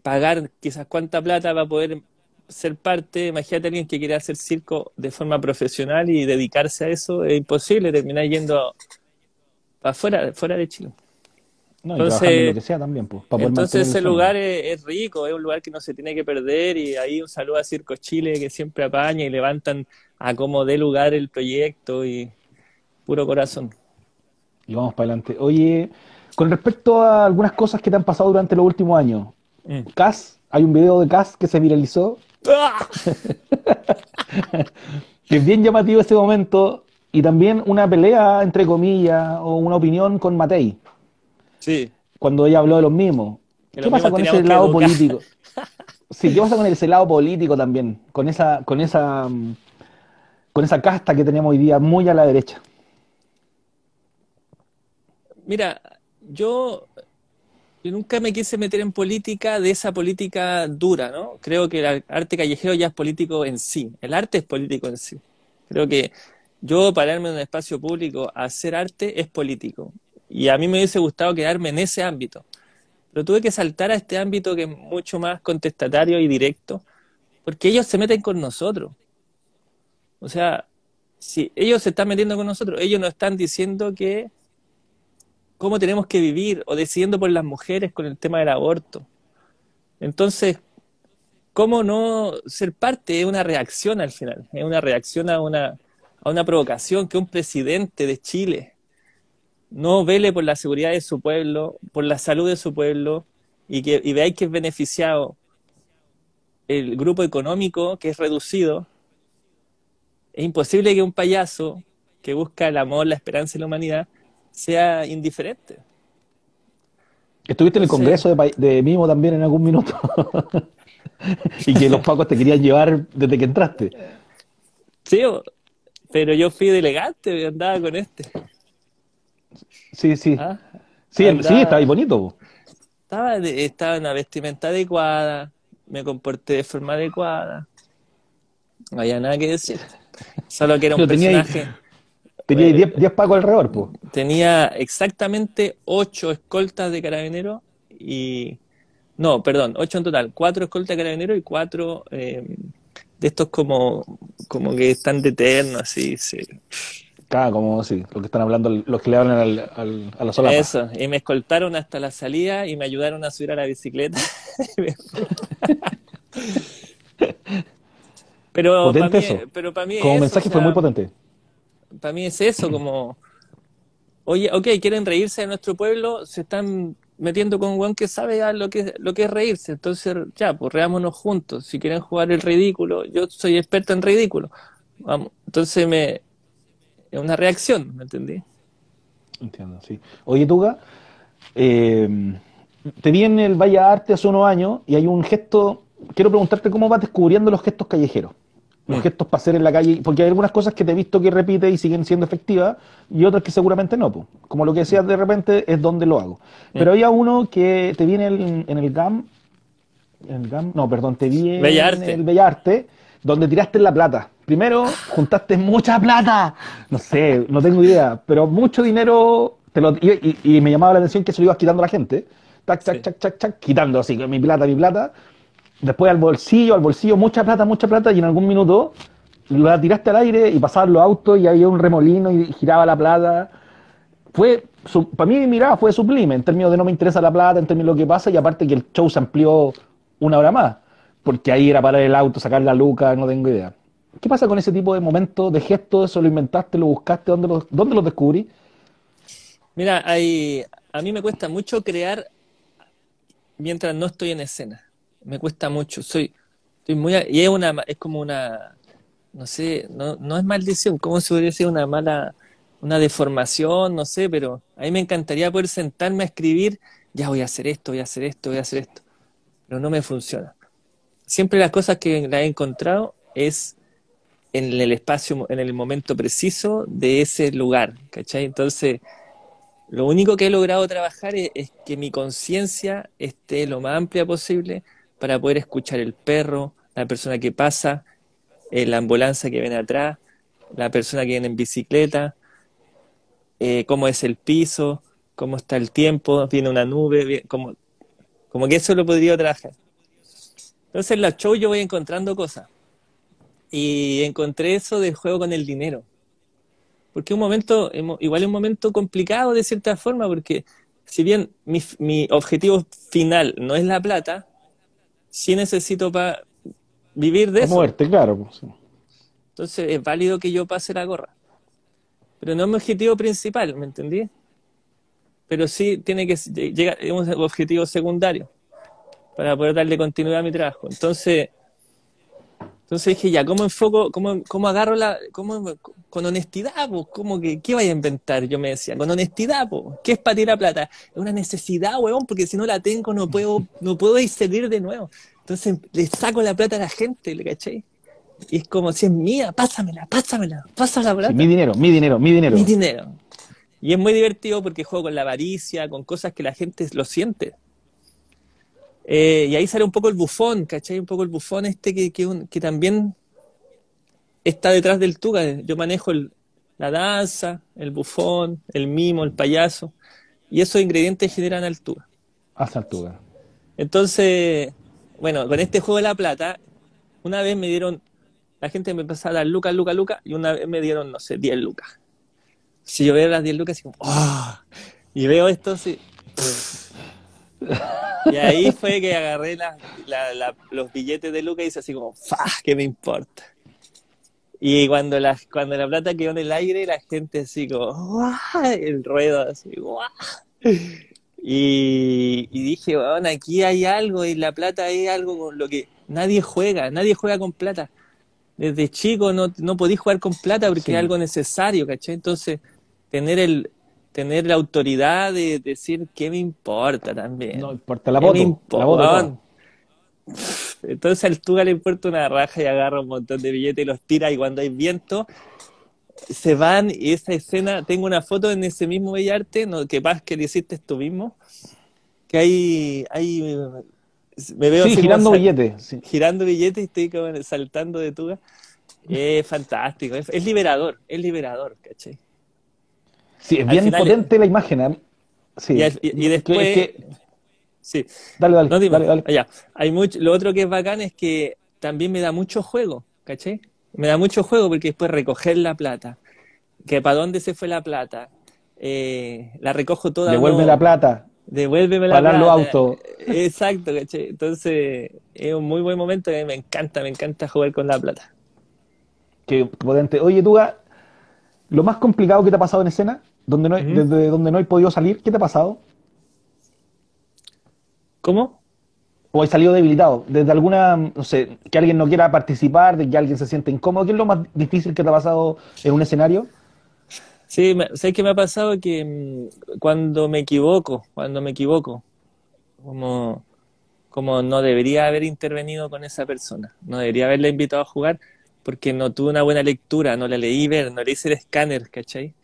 pagar quizás cuánta plata va a poder ser parte, imagínate alguien que quiere hacer circo de forma profesional y dedicarse a eso, es imposible terminar yendo para fuera, fuera de Chile. entonces, que sea también, pues, entonces ese lugar es, rico, es un lugar que no se tiene que perder y ahí un saludo a Circo Chile que siempre apaña y levantan a como dé lugar el proyecto y puro corazón. Y vamos para adelante. Oye, con respecto a algunas cosas que te han pasado durante los últimos años, mm. Cas, hay un video de Cas que se viralizó. ¡Ah! que es bien llamativo este momento. Y también una pelea, entre comillas, o una opinión con Matei. Sí. Cuando ella habló de los mismos. ¿Qué pasa con ese lado político? Sí, ¿qué pasa con ese lado político también? Con esa, con esa, mm, con esa casta que tenemos hoy día muy a la derecha. Mira, yo, nunca me quise meter en política de esa política dura, ¿no? Creo que el arte callejero ya es político en sí, el arte es político en sí. Creo que yo pararme en un espacio público a hacer arte es político. Y a mí me hubiese gustado quedarme en ese ámbito. Pero tuve que saltar a este ámbito que es mucho más contestatario y directo, porque ellos se meten con nosotros. O sea, si ellos se están metiendo con nosotros, ellos nos están diciendo que cómo tenemos que vivir o decidiendo por las mujeres con el tema del aborto. Entonces, ¿cómo no ser parte? Es una reacción al final, es una reacción a una, a una provocación que un presidente de Chile no vele por la seguridad de su pueblo, por la salud de su pueblo y que y veáis que es beneficiado el grupo económico que es reducido, es imposible que un payaso que busca el amor, la esperanza y la humanidad sea indiferente. Estuviste en el Congreso de, de Mimo también en algún minuto. y que los pacos te querían llevar desde que entraste. Sí, pero yo fui de elegante, andaba con este. Sí, sí. ¿Ah? Sí, estaba ahí bonito. Estaba, estaba en una vestimenta adecuada, me comporté de forma adecuada. No había nada que decir. Solo que era un personaje. Tenía 10 pacos alrededor, pues. Tenía exactamente 8 escoltas de carabineros y. No, perdón, 8 en total. 4 escoltas de carabineros y 4 eh, de estos como, como que están de eterno, así. Sí. Claro, como sí, lo que están hablando, los que le hablan al, a la sola. Eso, y me escoltaron hasta la salida y me ayudaron a subir a la bicicleta. pero, para mí, pero para mí, como mensaje fue muy potente para mí es eso, como, oye, ok, quieren reírse de nuestro pueblo, se están metiendo con un guan que sabe ya lo que, lo que es reírse, entonces ya, pues reámonos juntos, si quieren jugar el ridículo, yo soy experto en ridículo, vamos, entonces me, es una reacción, ¿me entendí? Entiendo, sí. Oye, Tuga, eh, te vi en el Valle Arte hace unos años y hay un gesto, quiero preguntarte cómo vas descubriendo los gestos callejeros los mm. gestos para hacer en la calle, porque hay algunas cosas que te he visto que repite y siguen siendo efectivas y otras que seguramente no, como lo que decías de repente es donde lo hago. Mm. Pero había uno que te viene en, en el GAM, en el GAM, no, perdón, te vi en el Bellarte, donde tiraste la plata. Primero, juntaste mucha plata, no sé, no tengo idea, pero mucho dinero, te lo, y, me llamaba la atención que se lo ibas quitando a la gente, tac, tac, tac, tac, tac, quitando así, mi plata, mi plata, después al bolsillo, al bolsillo, mucha plata, mucha plata, y en algún minuto la tiraste al aire y pasaban los autos y había un remolino y giraba la plata. Fue, para mí, miraba, fue sublime, en términos de no me interesa la plata, en términos de lo que pasa, y aparte que el show se amplió una hora más, porque ahí era parar el auto, sacar la luca, no tengo idea. ¿Qué pasa con ese tipo de momentos, de gestos? ¿Eso lo inventaste, lo buscaste? ¿Dónde dónde los descubrí? Mira, hay, a mí me cuesta mucho crear mientras no estoy en escena me cuesta mucho. Soy, estoy muy, y es una, es como una, no sé, no, no es maldición, ¿cómo se podría decir? Una mala, una deformación, no sé, pero a mí me encantaría poder sentarme a escribir, ya voy a hacer esto, voy a hacer esto, voy a hacer esto, pero no me funciona. Siempre las cosas que la he encontrado es en el espacio, en el momento preciso de ese lugar, ¿cachai? Entonces, lo único que he logrado trabajar es, es que mi conciencia esté lo más amplia posible, para poder escuchar el perro, la persona que pasa, eh, la ambulancia que viene atrás, la persona que viene en bicicleta, eh, cómo es el piso, cómo está el tiempo, viene una nube, como, como que eso lo podría trabajar. Entonces en la show yo voy encontrando cosas. Y encontré eso del juego con el dinero. Porque un momento, igual es un momento complicado de cierta forma, porque si bien mi, mi objetivo final no es la plata, si necesito para vivir de eso. Muerte, claro. Pues, Entonces es válido que yo pase la gorra. Pero no es mi objetivo principal, ¿me entendí? Pero sí tiene que llegar a un objetivo secundario para poder darle continuidad a mi trabajo. Entonces, entonces dije, ya, ¿cómo enfoco, cómo, cómo agarro la, cómo, con honestidad, pues, ¿cómo que, qué voy a inventar? Yo me decía, con honestidad, pues, ¿qué es para tirar plata? Es una necesidad, weón, porque si no la tengo no puedo, no puedo de nuevo. Entonces le saco la plata a la gente, ¿le caché? Y es como, si es mía, pásamela, pásamela, pásala la plata. mi dinero, mi dinero, mi dinero. Mi dinero. Y es muy divertido porque juego con la avaricia, con cosas que la gente lo siente. Eh, y ahí sale un poco el bufón, ¿cachai? Un poco el bufón este que, que, también está detrás del tuga. Yo manejo la danza, el bufón, el mimo, el payaso. Y esos ingredientes generan al tuga. Hasta el tuga. Entonces, bueno, con este juego de la plata, una vez me dieron, la gente me empezó a dar lucas, lucas, lucas, y una vez me dieron, no sé, 10 lucas. Si yo veo las 10 lucas, y, ¡oh! y veo esto así. Y ahí fue que agarré los billetes de Lucas y hice así como, ¡fa! ¿Qué me importa? Y cuando la, cuando la plata quedó en el aire, la gente así como, ¡guau! El ruedo así, ¡guau! Y, dije, bueno, aquí hay algo y la plata es algo con lo que Nadie juega, nadie juega con plata. Desde chico no, no podís jugar con plata porque Sí. es algo necesario, ¿cachai? Entonces, tener el tener la autoridad de decir qué me importa también. No importa la ¿Qué me foto. La. Entonces al Tuga le importa una raja y agarra un montón de billetes y los tira y cuando hay viento se van y esa escena, tengo una foto en ese mismo Bellarte, no, que pasa que le hiciste tú mismo, que hay, hay me veo Sí, girando billetes. sí. girando billetes y estoy como saltando de Tuga. Es fantástico, es, es liberador, es liberador, ¿cachai? Sí, es bien final- potente la imagen. ¿eh? Sí. Y, después, que- sí, dale, dale, No, dale, dale. Ya. Hay mucho, lo otro que es bacán es que también me da mucho juego, ¿cachai? Me da mucho juego porque después recoger la plata, que para dónde se fue la plata, eh, la recojo toda. Devuelve no, la plata. Devuélveme la los plata. autos. Exacto, ¿cachai? Entonces es un muy buen momento me encanta, me encanta jugar con la plata. Qué potente. Oye, Tuga, lo más complicado que te ha pasado en escena, donde no, Ujú. desde donde no hay podido salir, ¿qué te ha pasado? ¿Cómo? ¿O hay salido debilitado? Desde alguna, no sé, que alguien no quiera participar, de que alguien se siente incómodo, ¿qué es lo más difícil que te ha pasado en un escenario? Sí, me- ¿sabes qué me ha pasado? Que mm, cuando me equivoco, cuando me equivoco, como, como no debería haber intervenido con esa persona, no debería haberla invitado a jugar porque no tuve una buena lectura, no la leí ver, no le hice el escáner, ¿cachai?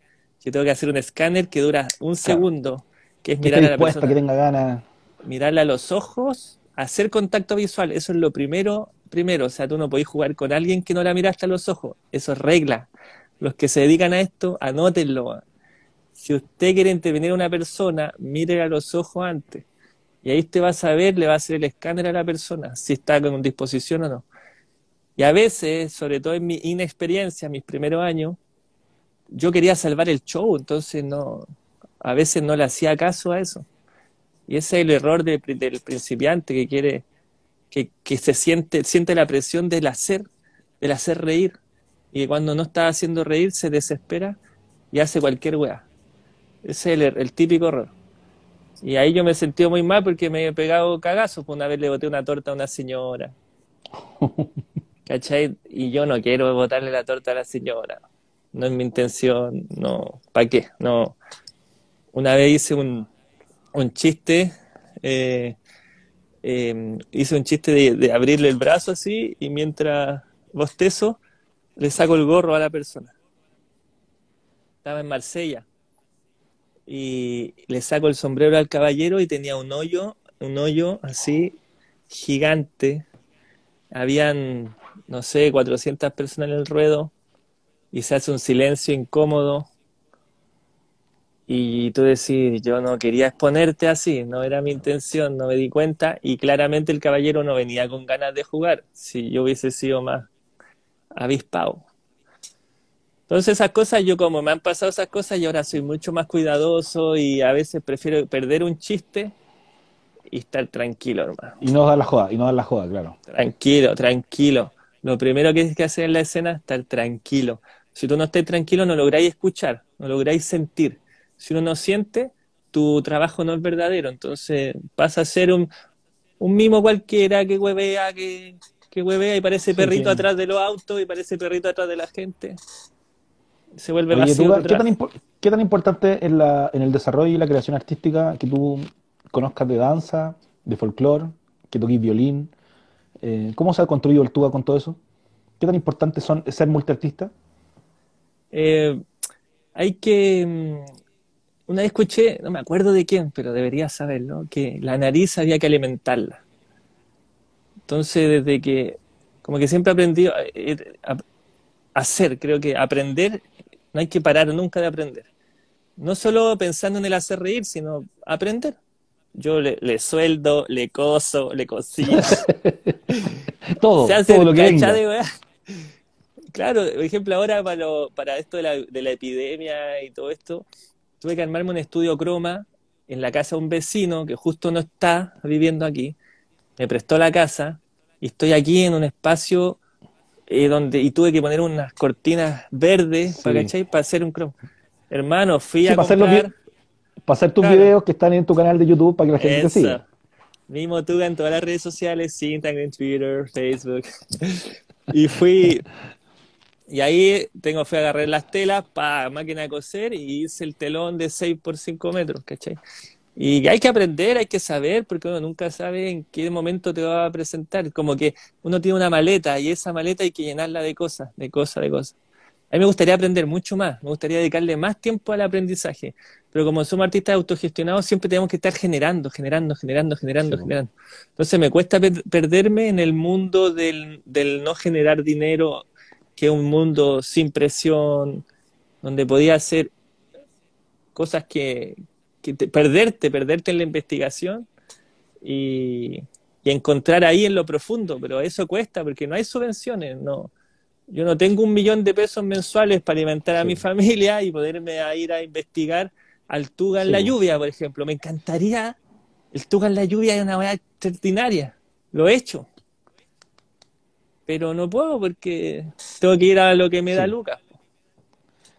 Yo tengo que hacer un escáner que dura un segundo, que es Que mirar a la que persona, tenga ganas. mirarla a los ojos, hacer contacto visual, eso es lo primero, primero, o sea, tú no podés jugar con alguien que no la miraste a los ojos, eso es regla. Los que se dedican a esto, anótenlo. Si usted quiere intervenir a una persona, mire a los ojos antes. Y ahí usted va a saber, le va a hacer el escáner a la persona, si está con disposición o no. Y a veces, sobre todo en mi inexperiencia, mis primeros años, yo quería salvar el show, entonces no, a veces no le hacía caso a eso. Y ese es el error de- del principiante que quiere, que, que se siente, siente la presión del hacer, del hacer reír. Y que cuando no está haciendo reír se desespera y hace cualquier weá. Ese es el, el típico error. Y ahí yo me sentí muy mal porque me he pegado cagazos. Pues una vez le boté una torta a una señora. ¿Cachai? Y yo no quiero botarle la torta a la señora. No es mi intención. No. ¿Para qué? No. Una vez hice un, un chiste. eh, eh, hice un chiste de, de abrirle el brazo así y mientras bostezo le saco el gorro a la persona. Estaba en Marsella y le saco el sombrero al caballero y tenía un hoyo, un hoyo así gigante. Habían, no sé, 400 personas en el ruedo y se hace un silencio incómodo. Y tú decís, yo no quería exponerte así, no era mi intención, no me di cuenta y claramente el caballero no venía con ganas de jugar, si yo hubiese sido más avispado. Entonces esas cosas, yo como me han pasado esas cosas y ahora soy mucho más cuidadoso y a veces prefiero perder un chiste y estar tranquilo, hermano. Y no dar la joda, y no dar la joda, claro. Tranquilo, tranquilo. Lo primero que tienes que hacer en la escena es estar tranquilo. Si tú no estás tranquilo, no lográis escuchar, no lográis sentir. Si uno no siente, tu trabajo no es verdadero. Entonces pasa a ser un, un mimo cualquiera que huevea, que, que huevea y parece perrito atrás de los autos y parece perrito atrás de la gente. Se vuelve Oye, vacío ¿qué tan, qué importante es la, en el desarrollo y la creación artística que tú conozcas de danza, de folclore, que toques violín? Eh, ¿cómo se ha construido el Tuga con todo eso? ¿Qué tan importante son ser multiartista? Eh, hay que. mm, Una vez escuché, no me acuerdo de quién, pero debería saberlo, que la nariz había que alimentarla. Entonces, desde que. Como que siempre he aprendido a, a- a hacer, creo que aprender, no hay que parar nunca de aprender. No solo pensando en el hacer reír, sino aprender. Yo le, le sueldo, le coso, le cocino. Todo, Se hace todo lo que venga. de. Claro, por ejemplo, ahora para, lo- para esto de la, de la epidemia y todo esto, tuve que armarme un estudio croma en la casa de un vecino que justo no está viviendo aquí. Me prestó la casa y estoy aquí en un espacio eh, donde y tuve que poner unas cortinas verdes Sí. para, ¿cachai? para hacer un croma. Hermano, fui Sí, a para hacer los Para hacer tus Claro. videos que están en tu canal de YouTube para que la gente te siga. Mismo Tuga en todas las redes sociales, Instagram, Twitter, Facebook. y fui, y ahí tengo, fui a agarrar las telas, para máquina de coser y hice el telón de 6 por 5 metros, ¿cachai? Y hay que aprender, hay que saber, porque uno nunca sabe en qué momento te va a presentar. Como que uno tiene una maleta y esa maleta hay que llenarla de cosas, de cosas, de cosas. A mí me gustaría aprender mucho más, me gustaría dedicarle más tiempo al aprendizaje, pero como somos artistas autogestionados, siempre tenemos que estar generando, generando, generando, generando, generando. Entonces me cuesta perderme en el mundo del, del no generar dinero, que es un mundo sin presión, donde podía hacer cosas que, que perderte, perderte en la investigación y, y, encontrar ahí en lo profundo, pero eso cuesta porque no hay subvenciones, no. Yo no tengo un millón de pesos mensuales para alimentar a mi familia y poderme ir a investigar al Tuga en la lluvia, por ejemplo. Me encantaría, el Tuga en la lluvia es una manera extraordinaria, lo he hecho. Pero no puedo porque tengo que ir a lo que me da Lucas.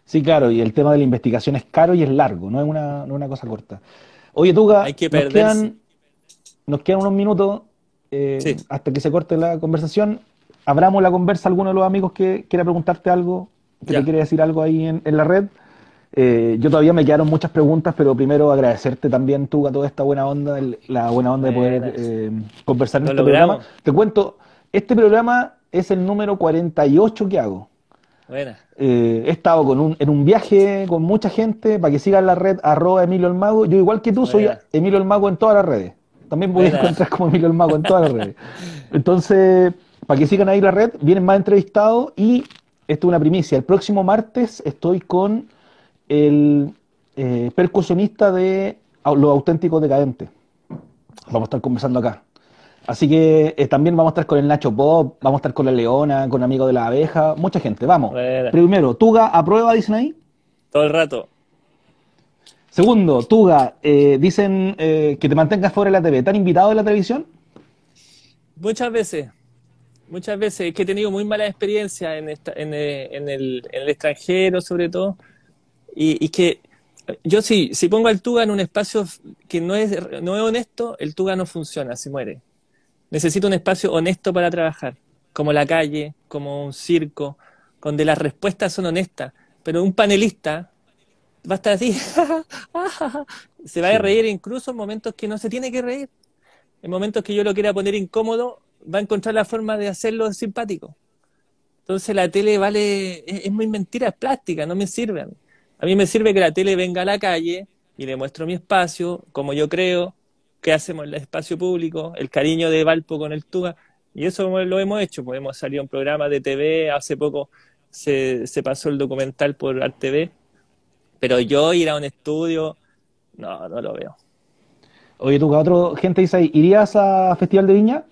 Sí, claro, y el tema de la investigación es caro y es largo, no es una, no es una cosa corta. Oye, Tuga, Hay que nos, quedan, nos quedan unos minutos eh, hasta que se corte la conversación. Abramos la conversa a alguno de los amigos que quiera preguntarte algo, que te quiere decir algo ahí en, la red. Eh, yo todavía me quedaron muchas preguntas, pero primero agradecerte también, Tuga, toda esta buena onda, la buena onda de poder eh, conversar en este programa. Te cuento, este programa es el número 48 que hago. Eh, he estado con un, en un viaje con mucha gente para que sigan la red arroba Emilio el Mago. Yo igual que tú soy Emilio el Mago en todas las redes. También voy a encontrar como Emilio el Mago en todas las redes. Entonces, para que sigan ahí la red, vienen más entrevistados y esto es una primicia. El próximo martes estoy con el eh, percusionista de Los Auténticos Decadentes. Vamos a estar conversando acá. Así que eh, también vamos a estar con el Nacho Pop, vamos a estar con la Leona, con Amigo de la Abeja, mucha gente. Vamos. Primero, Tuga, ¿aprueba? Dicen ahí. Todo el rato. Segundo, Tuga, eh, dicen eh, que te mantengas fuera de la TV. ¿Te han invitado a la televisión? Muchas veces. Muchas veces. que he tenido muy mala experiencia en, en, el, extranjero, sobre todo. Y, y que yo sí, si pongo al Tuga en un espacio que no es, no es honesto, el Tuga no funciona, se muere. Necesito un espacio honesto para trabajar, como la calle, como un circo, donde las respuestas son honestas. Pero un panelista va a estar así, se va a reír incluso en momentos que no se tiene que reír. En momentos que yo lo quiera poner incómodo, va a encontrar la forma de hacerlo simpático. Entonces la tele vale, es, muy mentira, es plástica, no me sirve a mí. A mí me sirve que la tele venga a la calle y le muestro mi espacio, como yo creo, qué hacemos en el espacio público, el cariño de Valpo con el Tuga, y eso lo hemos hecho, pues hemos salido un programa de TV, hace poco se, se pasó el documental por RTV, pero yo ir a un estudio, no, no lo veo. Oye, Tuga, otro gente dice ahí, ¿irías a Festival de Viña?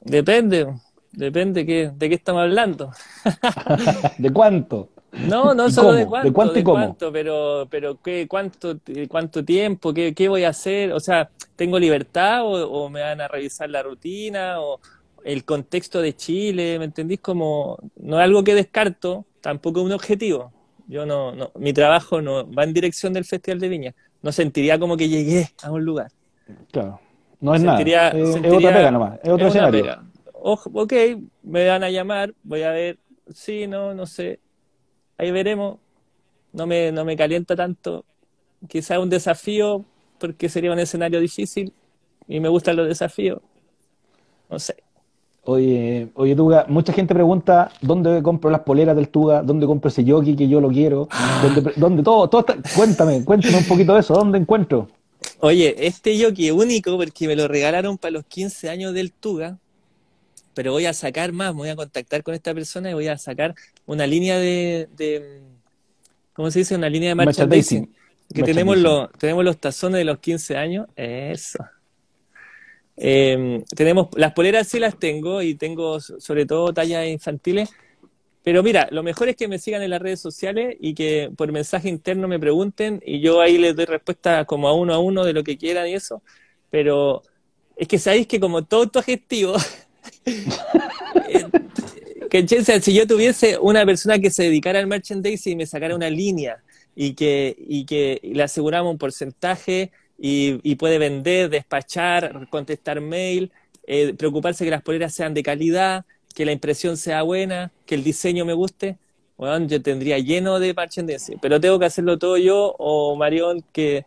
Depende, depende qué, de qué estamos hablando. ¿De cuánto? No, no solo de cuánto, ¿De cuánto, y cuánto pero, pero ¿qué, cuánto, cuánto tiempo, qué, qué voy a hacer, o sea, ¿tengo libertad o, me van a revisar la rutina o el contexto de Chile? ¿Me entendís? Como no es algo que descarto, tampoco es un objetivo. Yo no, no, mi trabajo no va en dirección del Festival de Viña. No sentiría como que llegué a un lugar. Claro, no es sentiría, nada. Es, otra pega nomás, es otro escenario. ok, me van a llamar, voy a ver, sí, no, no sé ahí veremos. No me, no me calienta tanto. Quizá un desafío, porque sería un escenario difícil y me gustan los desafíos. No sé. Oye, oye Tuga, mucha gente pregunta dónde compro las poleras del Tuga, dónde compro ese yogi que yo lo quiero, dónde, dónde todo, todo cuéntame, cuéntame un poquito de eso, ¿dónde encuentro? Oye, este yogi es único porque me lo regalaron para los 15 años del Tuga, pero voy a sacar más, voy a contactar con esta persona y voy a sacar una línea de, de ¿cómo se dice? Una línea de merchandising. Que tenemos los, tenemos los tazones de los 15 años, eso. Em, tenemos, las poleras sí las tengo y tengo sobre todo tallas infantiles, pero mira, lo mejor es que me sigan en las redes sociales y que por mensaje interno me pregunten y yo ahí les doy respuesta como a uno a uno de lo que quieran y eso, pero es que sabéis que como todo autogestivo, que si yo tuviese una persona que se dedicara al merchandising y me sacara una línea y que, y que le aseguramos un porcentaje y, puede vender, despachar, contestar mail, eh, preocuparse que las poleras sean de calidad, que la impresión sea buena, que el diseño me guste. Bueno, yo tendría lleno de merchandising, pero tengo que hacerlo todo yo o Marión que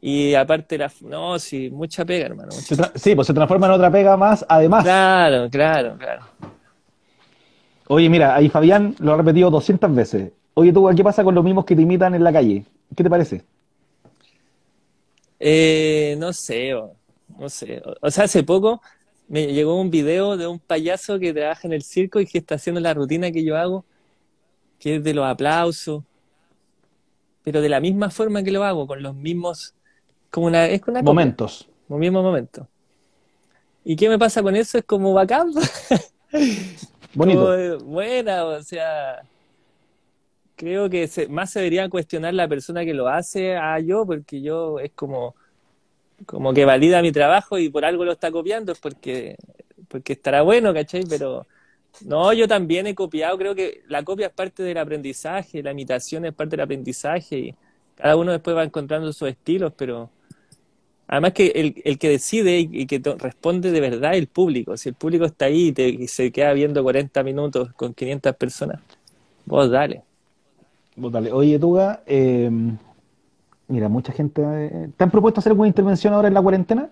y aparte la no, sí, mucha pega, hermano. Sí, pues se transforma en otra pega más, además. Claro, claro, claro. Oye, mira, ahí Fabián lo ha repetido 200 veces. Oye, tú, ¿qué pasa con los mismos que te imitan en la calle? ¿Qué te parece? Eh, no sé, no sé. O sea, hace poco me llegó un video de un payaso que trabaja en el circo y que está haciendo la rutina que yo hago, que es de los aplausos, pero de la misma forma que lo hago, con los mismos, como una, es una momentos. Como mismo momento. ¿Y qué me pasa con eso? Es como bacán. Bonito. buena, o sea, creo que más se debería cuestionar la persona que lo hace a yo, porque yo es como, como que valida mi trabajo y por algo lo está copiando, es porque, porque estará bueno, ¿cachai? Pero no, yo también he copiado, creo que la copia es parte del aprendizaje, la imitación es parte del aprendizaje y cada uno después va encontrando sus estilos, pero además que el, el que decide y, que responde de verdad es el público. Si el público está ahí y, te, y se queda viendo 40 minutos con 500 personas, vos dale. Oye, Tuga, eh, mira, mucha gente. Eh, ¿Te han propuesto hacer alguna intervención ahora en la cuarentena?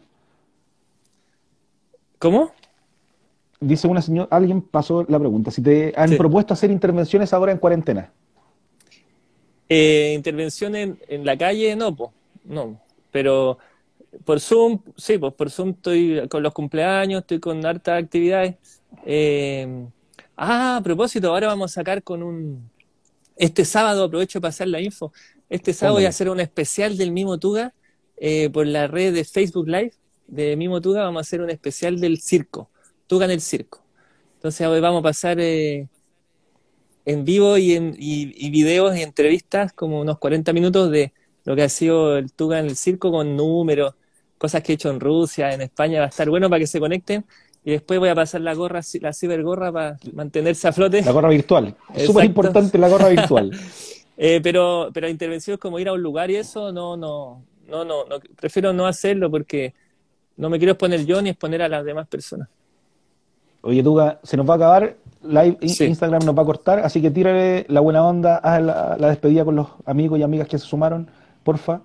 ¿Cómo? Dice una señora, alguien pasó la pregunta, si te han propuesto hacer intervenciones ahora en cuarentena. Eh, intervención en, la calle, no, pues, no, pero por Zoom, sí, pues por Zoom estoy con los cumpleaños, estoy con hartas actividades. Eh, ah, a propósito, ahora vamos a sacar con un, este sábado, aprovecho para pasar la info, este sábado voy a hacer un especial del Mimo Tuga eh, por la red de Facebook Live de Mimo Tuga, vamos a hacer un especial del circo, Tuga en el circo. Entonces hoy vamos a pasar eh, en vivo y en y, videos y entrevistas como unos 40 minutos de lo que ha sido el Tuga en el circo con números, cosas que he hecho en Rusia, en España, va a estar bueno para que se conecten y después voy a pasar la gorra, la cibergorra para mantenerse a flote. La gorra virtual. Súper importante la gorra virtual. eh, pero, pero intervenciones como ir a un lugar y eso, no, no, no, no, no, prefiero no hacerlo porque no me quiero exponer yo ni exponer a las demás personas. Oye, Tuga, se nos va a acabar, live Instagram nos va a cortar, así que tírale la buena onda, haz la, la, despedida con los amigos y amigas que se sumaron, porfa.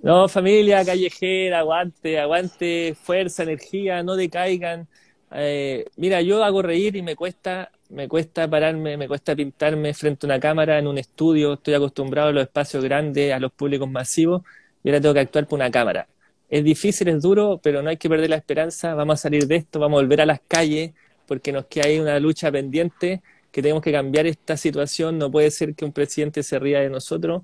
No, familia callejera, aguante, aguante, fuerza, energía, no decaigan. Eh, mira, yo hago reír y me cuesta, me cuesta pararme, me cuesta pintarme frente a una cámara en un estudio. Estoy acostumbrado a los espacios grandes, a los públicos masivos, y ahora tengo que actuar por una cámara. Es difícil, es duro, pero no hay que perder la esperanza. Vamos a salir de esto, vamos a volver a las calles, porque nos queda ahí una lucha pendiente, que tenemos que cambiar esta situación. No puede ser que un presidente se ría de nosotros.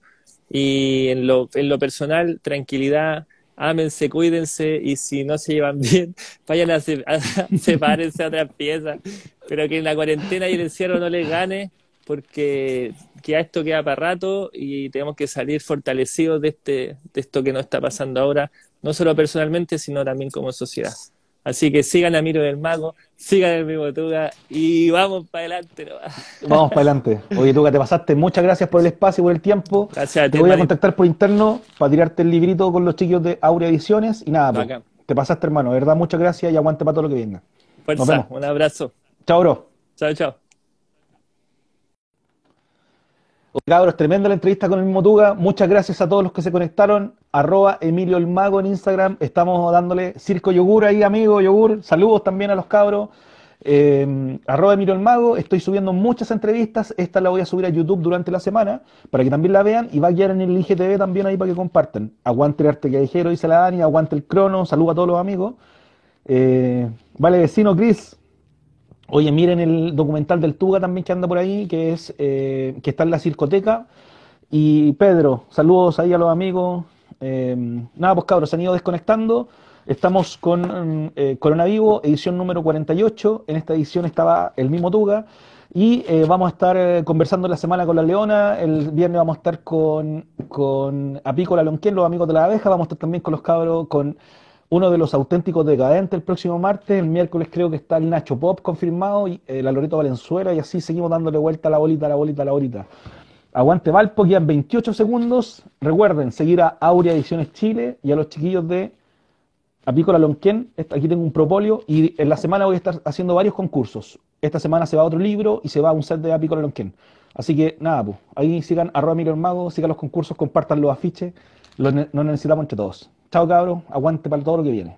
Y en lo, en lo personal, tranquilidad, ámense, cuídense y si no se llevan bien, vayan a, sepárense a otras piezas, pero que en la cuarentena y el encierro no les gane porque que esto queda para rato y tenemos que salir fortalecidos de, este, de esto que nos está pasando ahora, no solo personalmente, sino también como sociedad. Así que sigan a Miro del Mago, sigan el mismo Tuga y vamos para adelante. Vamos para adelante. Oye, Tuga, te pasaste. Muchas gracias por el espacio y por el tiempo. Gracias a ti, Te voy a contactar por interno para tirarte el librito con los chiquillos de Aurea Ediciones. Y nada, pues, te pasaste, hermano. De verdad, muchas gracias y aguante para todo lo que venga. Nos vemos. Un abrazo. Chao, bro. Chao, chao. Cabros, tremenda la entrevista con el mismo Tuga. Muchas gracias a todos los que se conectaron. Arroba Emilio el Mago en Instagram. Estamos dándole circo yogur ahí, amigo, yogur. Saludos también a los cabros. Eh, arroba Emilio el Mago. Estoy subiendo muchas entrevistas. Esta la voy a subir a YouTube durante la semana para que también la vean. Y va a quedar en el IGTV también ahí para que compartan. Aguante el arte callejero, dice la Dani. Aguante el crono. Saludos a todos los amigos. Eh, vale, vecino Chris. Oye, miren el documental del Tuga también que anda por ahí, que es eh, que está en la circoteca. Y Pedro, saludos ahí a los amigos. Eh, nada, pues cabros, se han ido desconectando. Estamos con eh, Corona Vivo, edición número 48. En esta edición estaba el mismo Tuga. Y vamos a estar conversando la semana con la Leona. El viernes vamos a estar con, con Apícola Lonquén, los amigos de la abeja. Vamos a estar también con los cabros, con uno de los auténticos decadentes el próximo martes. El miércoles creo que está el Nacho Pop confirmado y eh, la Loreto Valenzuela y así seguimos dándole vuelta a la bolita, a la bolita, a la bolita. Aguante Valpo, quedan 28 segundos. Recuerden seguir a Aurea Ediciones Chile y a los chiquillos de Apícola Lonquén. Aquí tengo un propolio y en la semana voy a estar haciendo varios concursos. Esta semana se va otro libro y se va un set de Apícola Lonquén. Así que nada, pues, ahí sigan arroba Miguel Mago, sigan los concursos, compartan los afiches. Los, nos necesitamos entre todos. Chao cabros, aguante para todo lo que viene.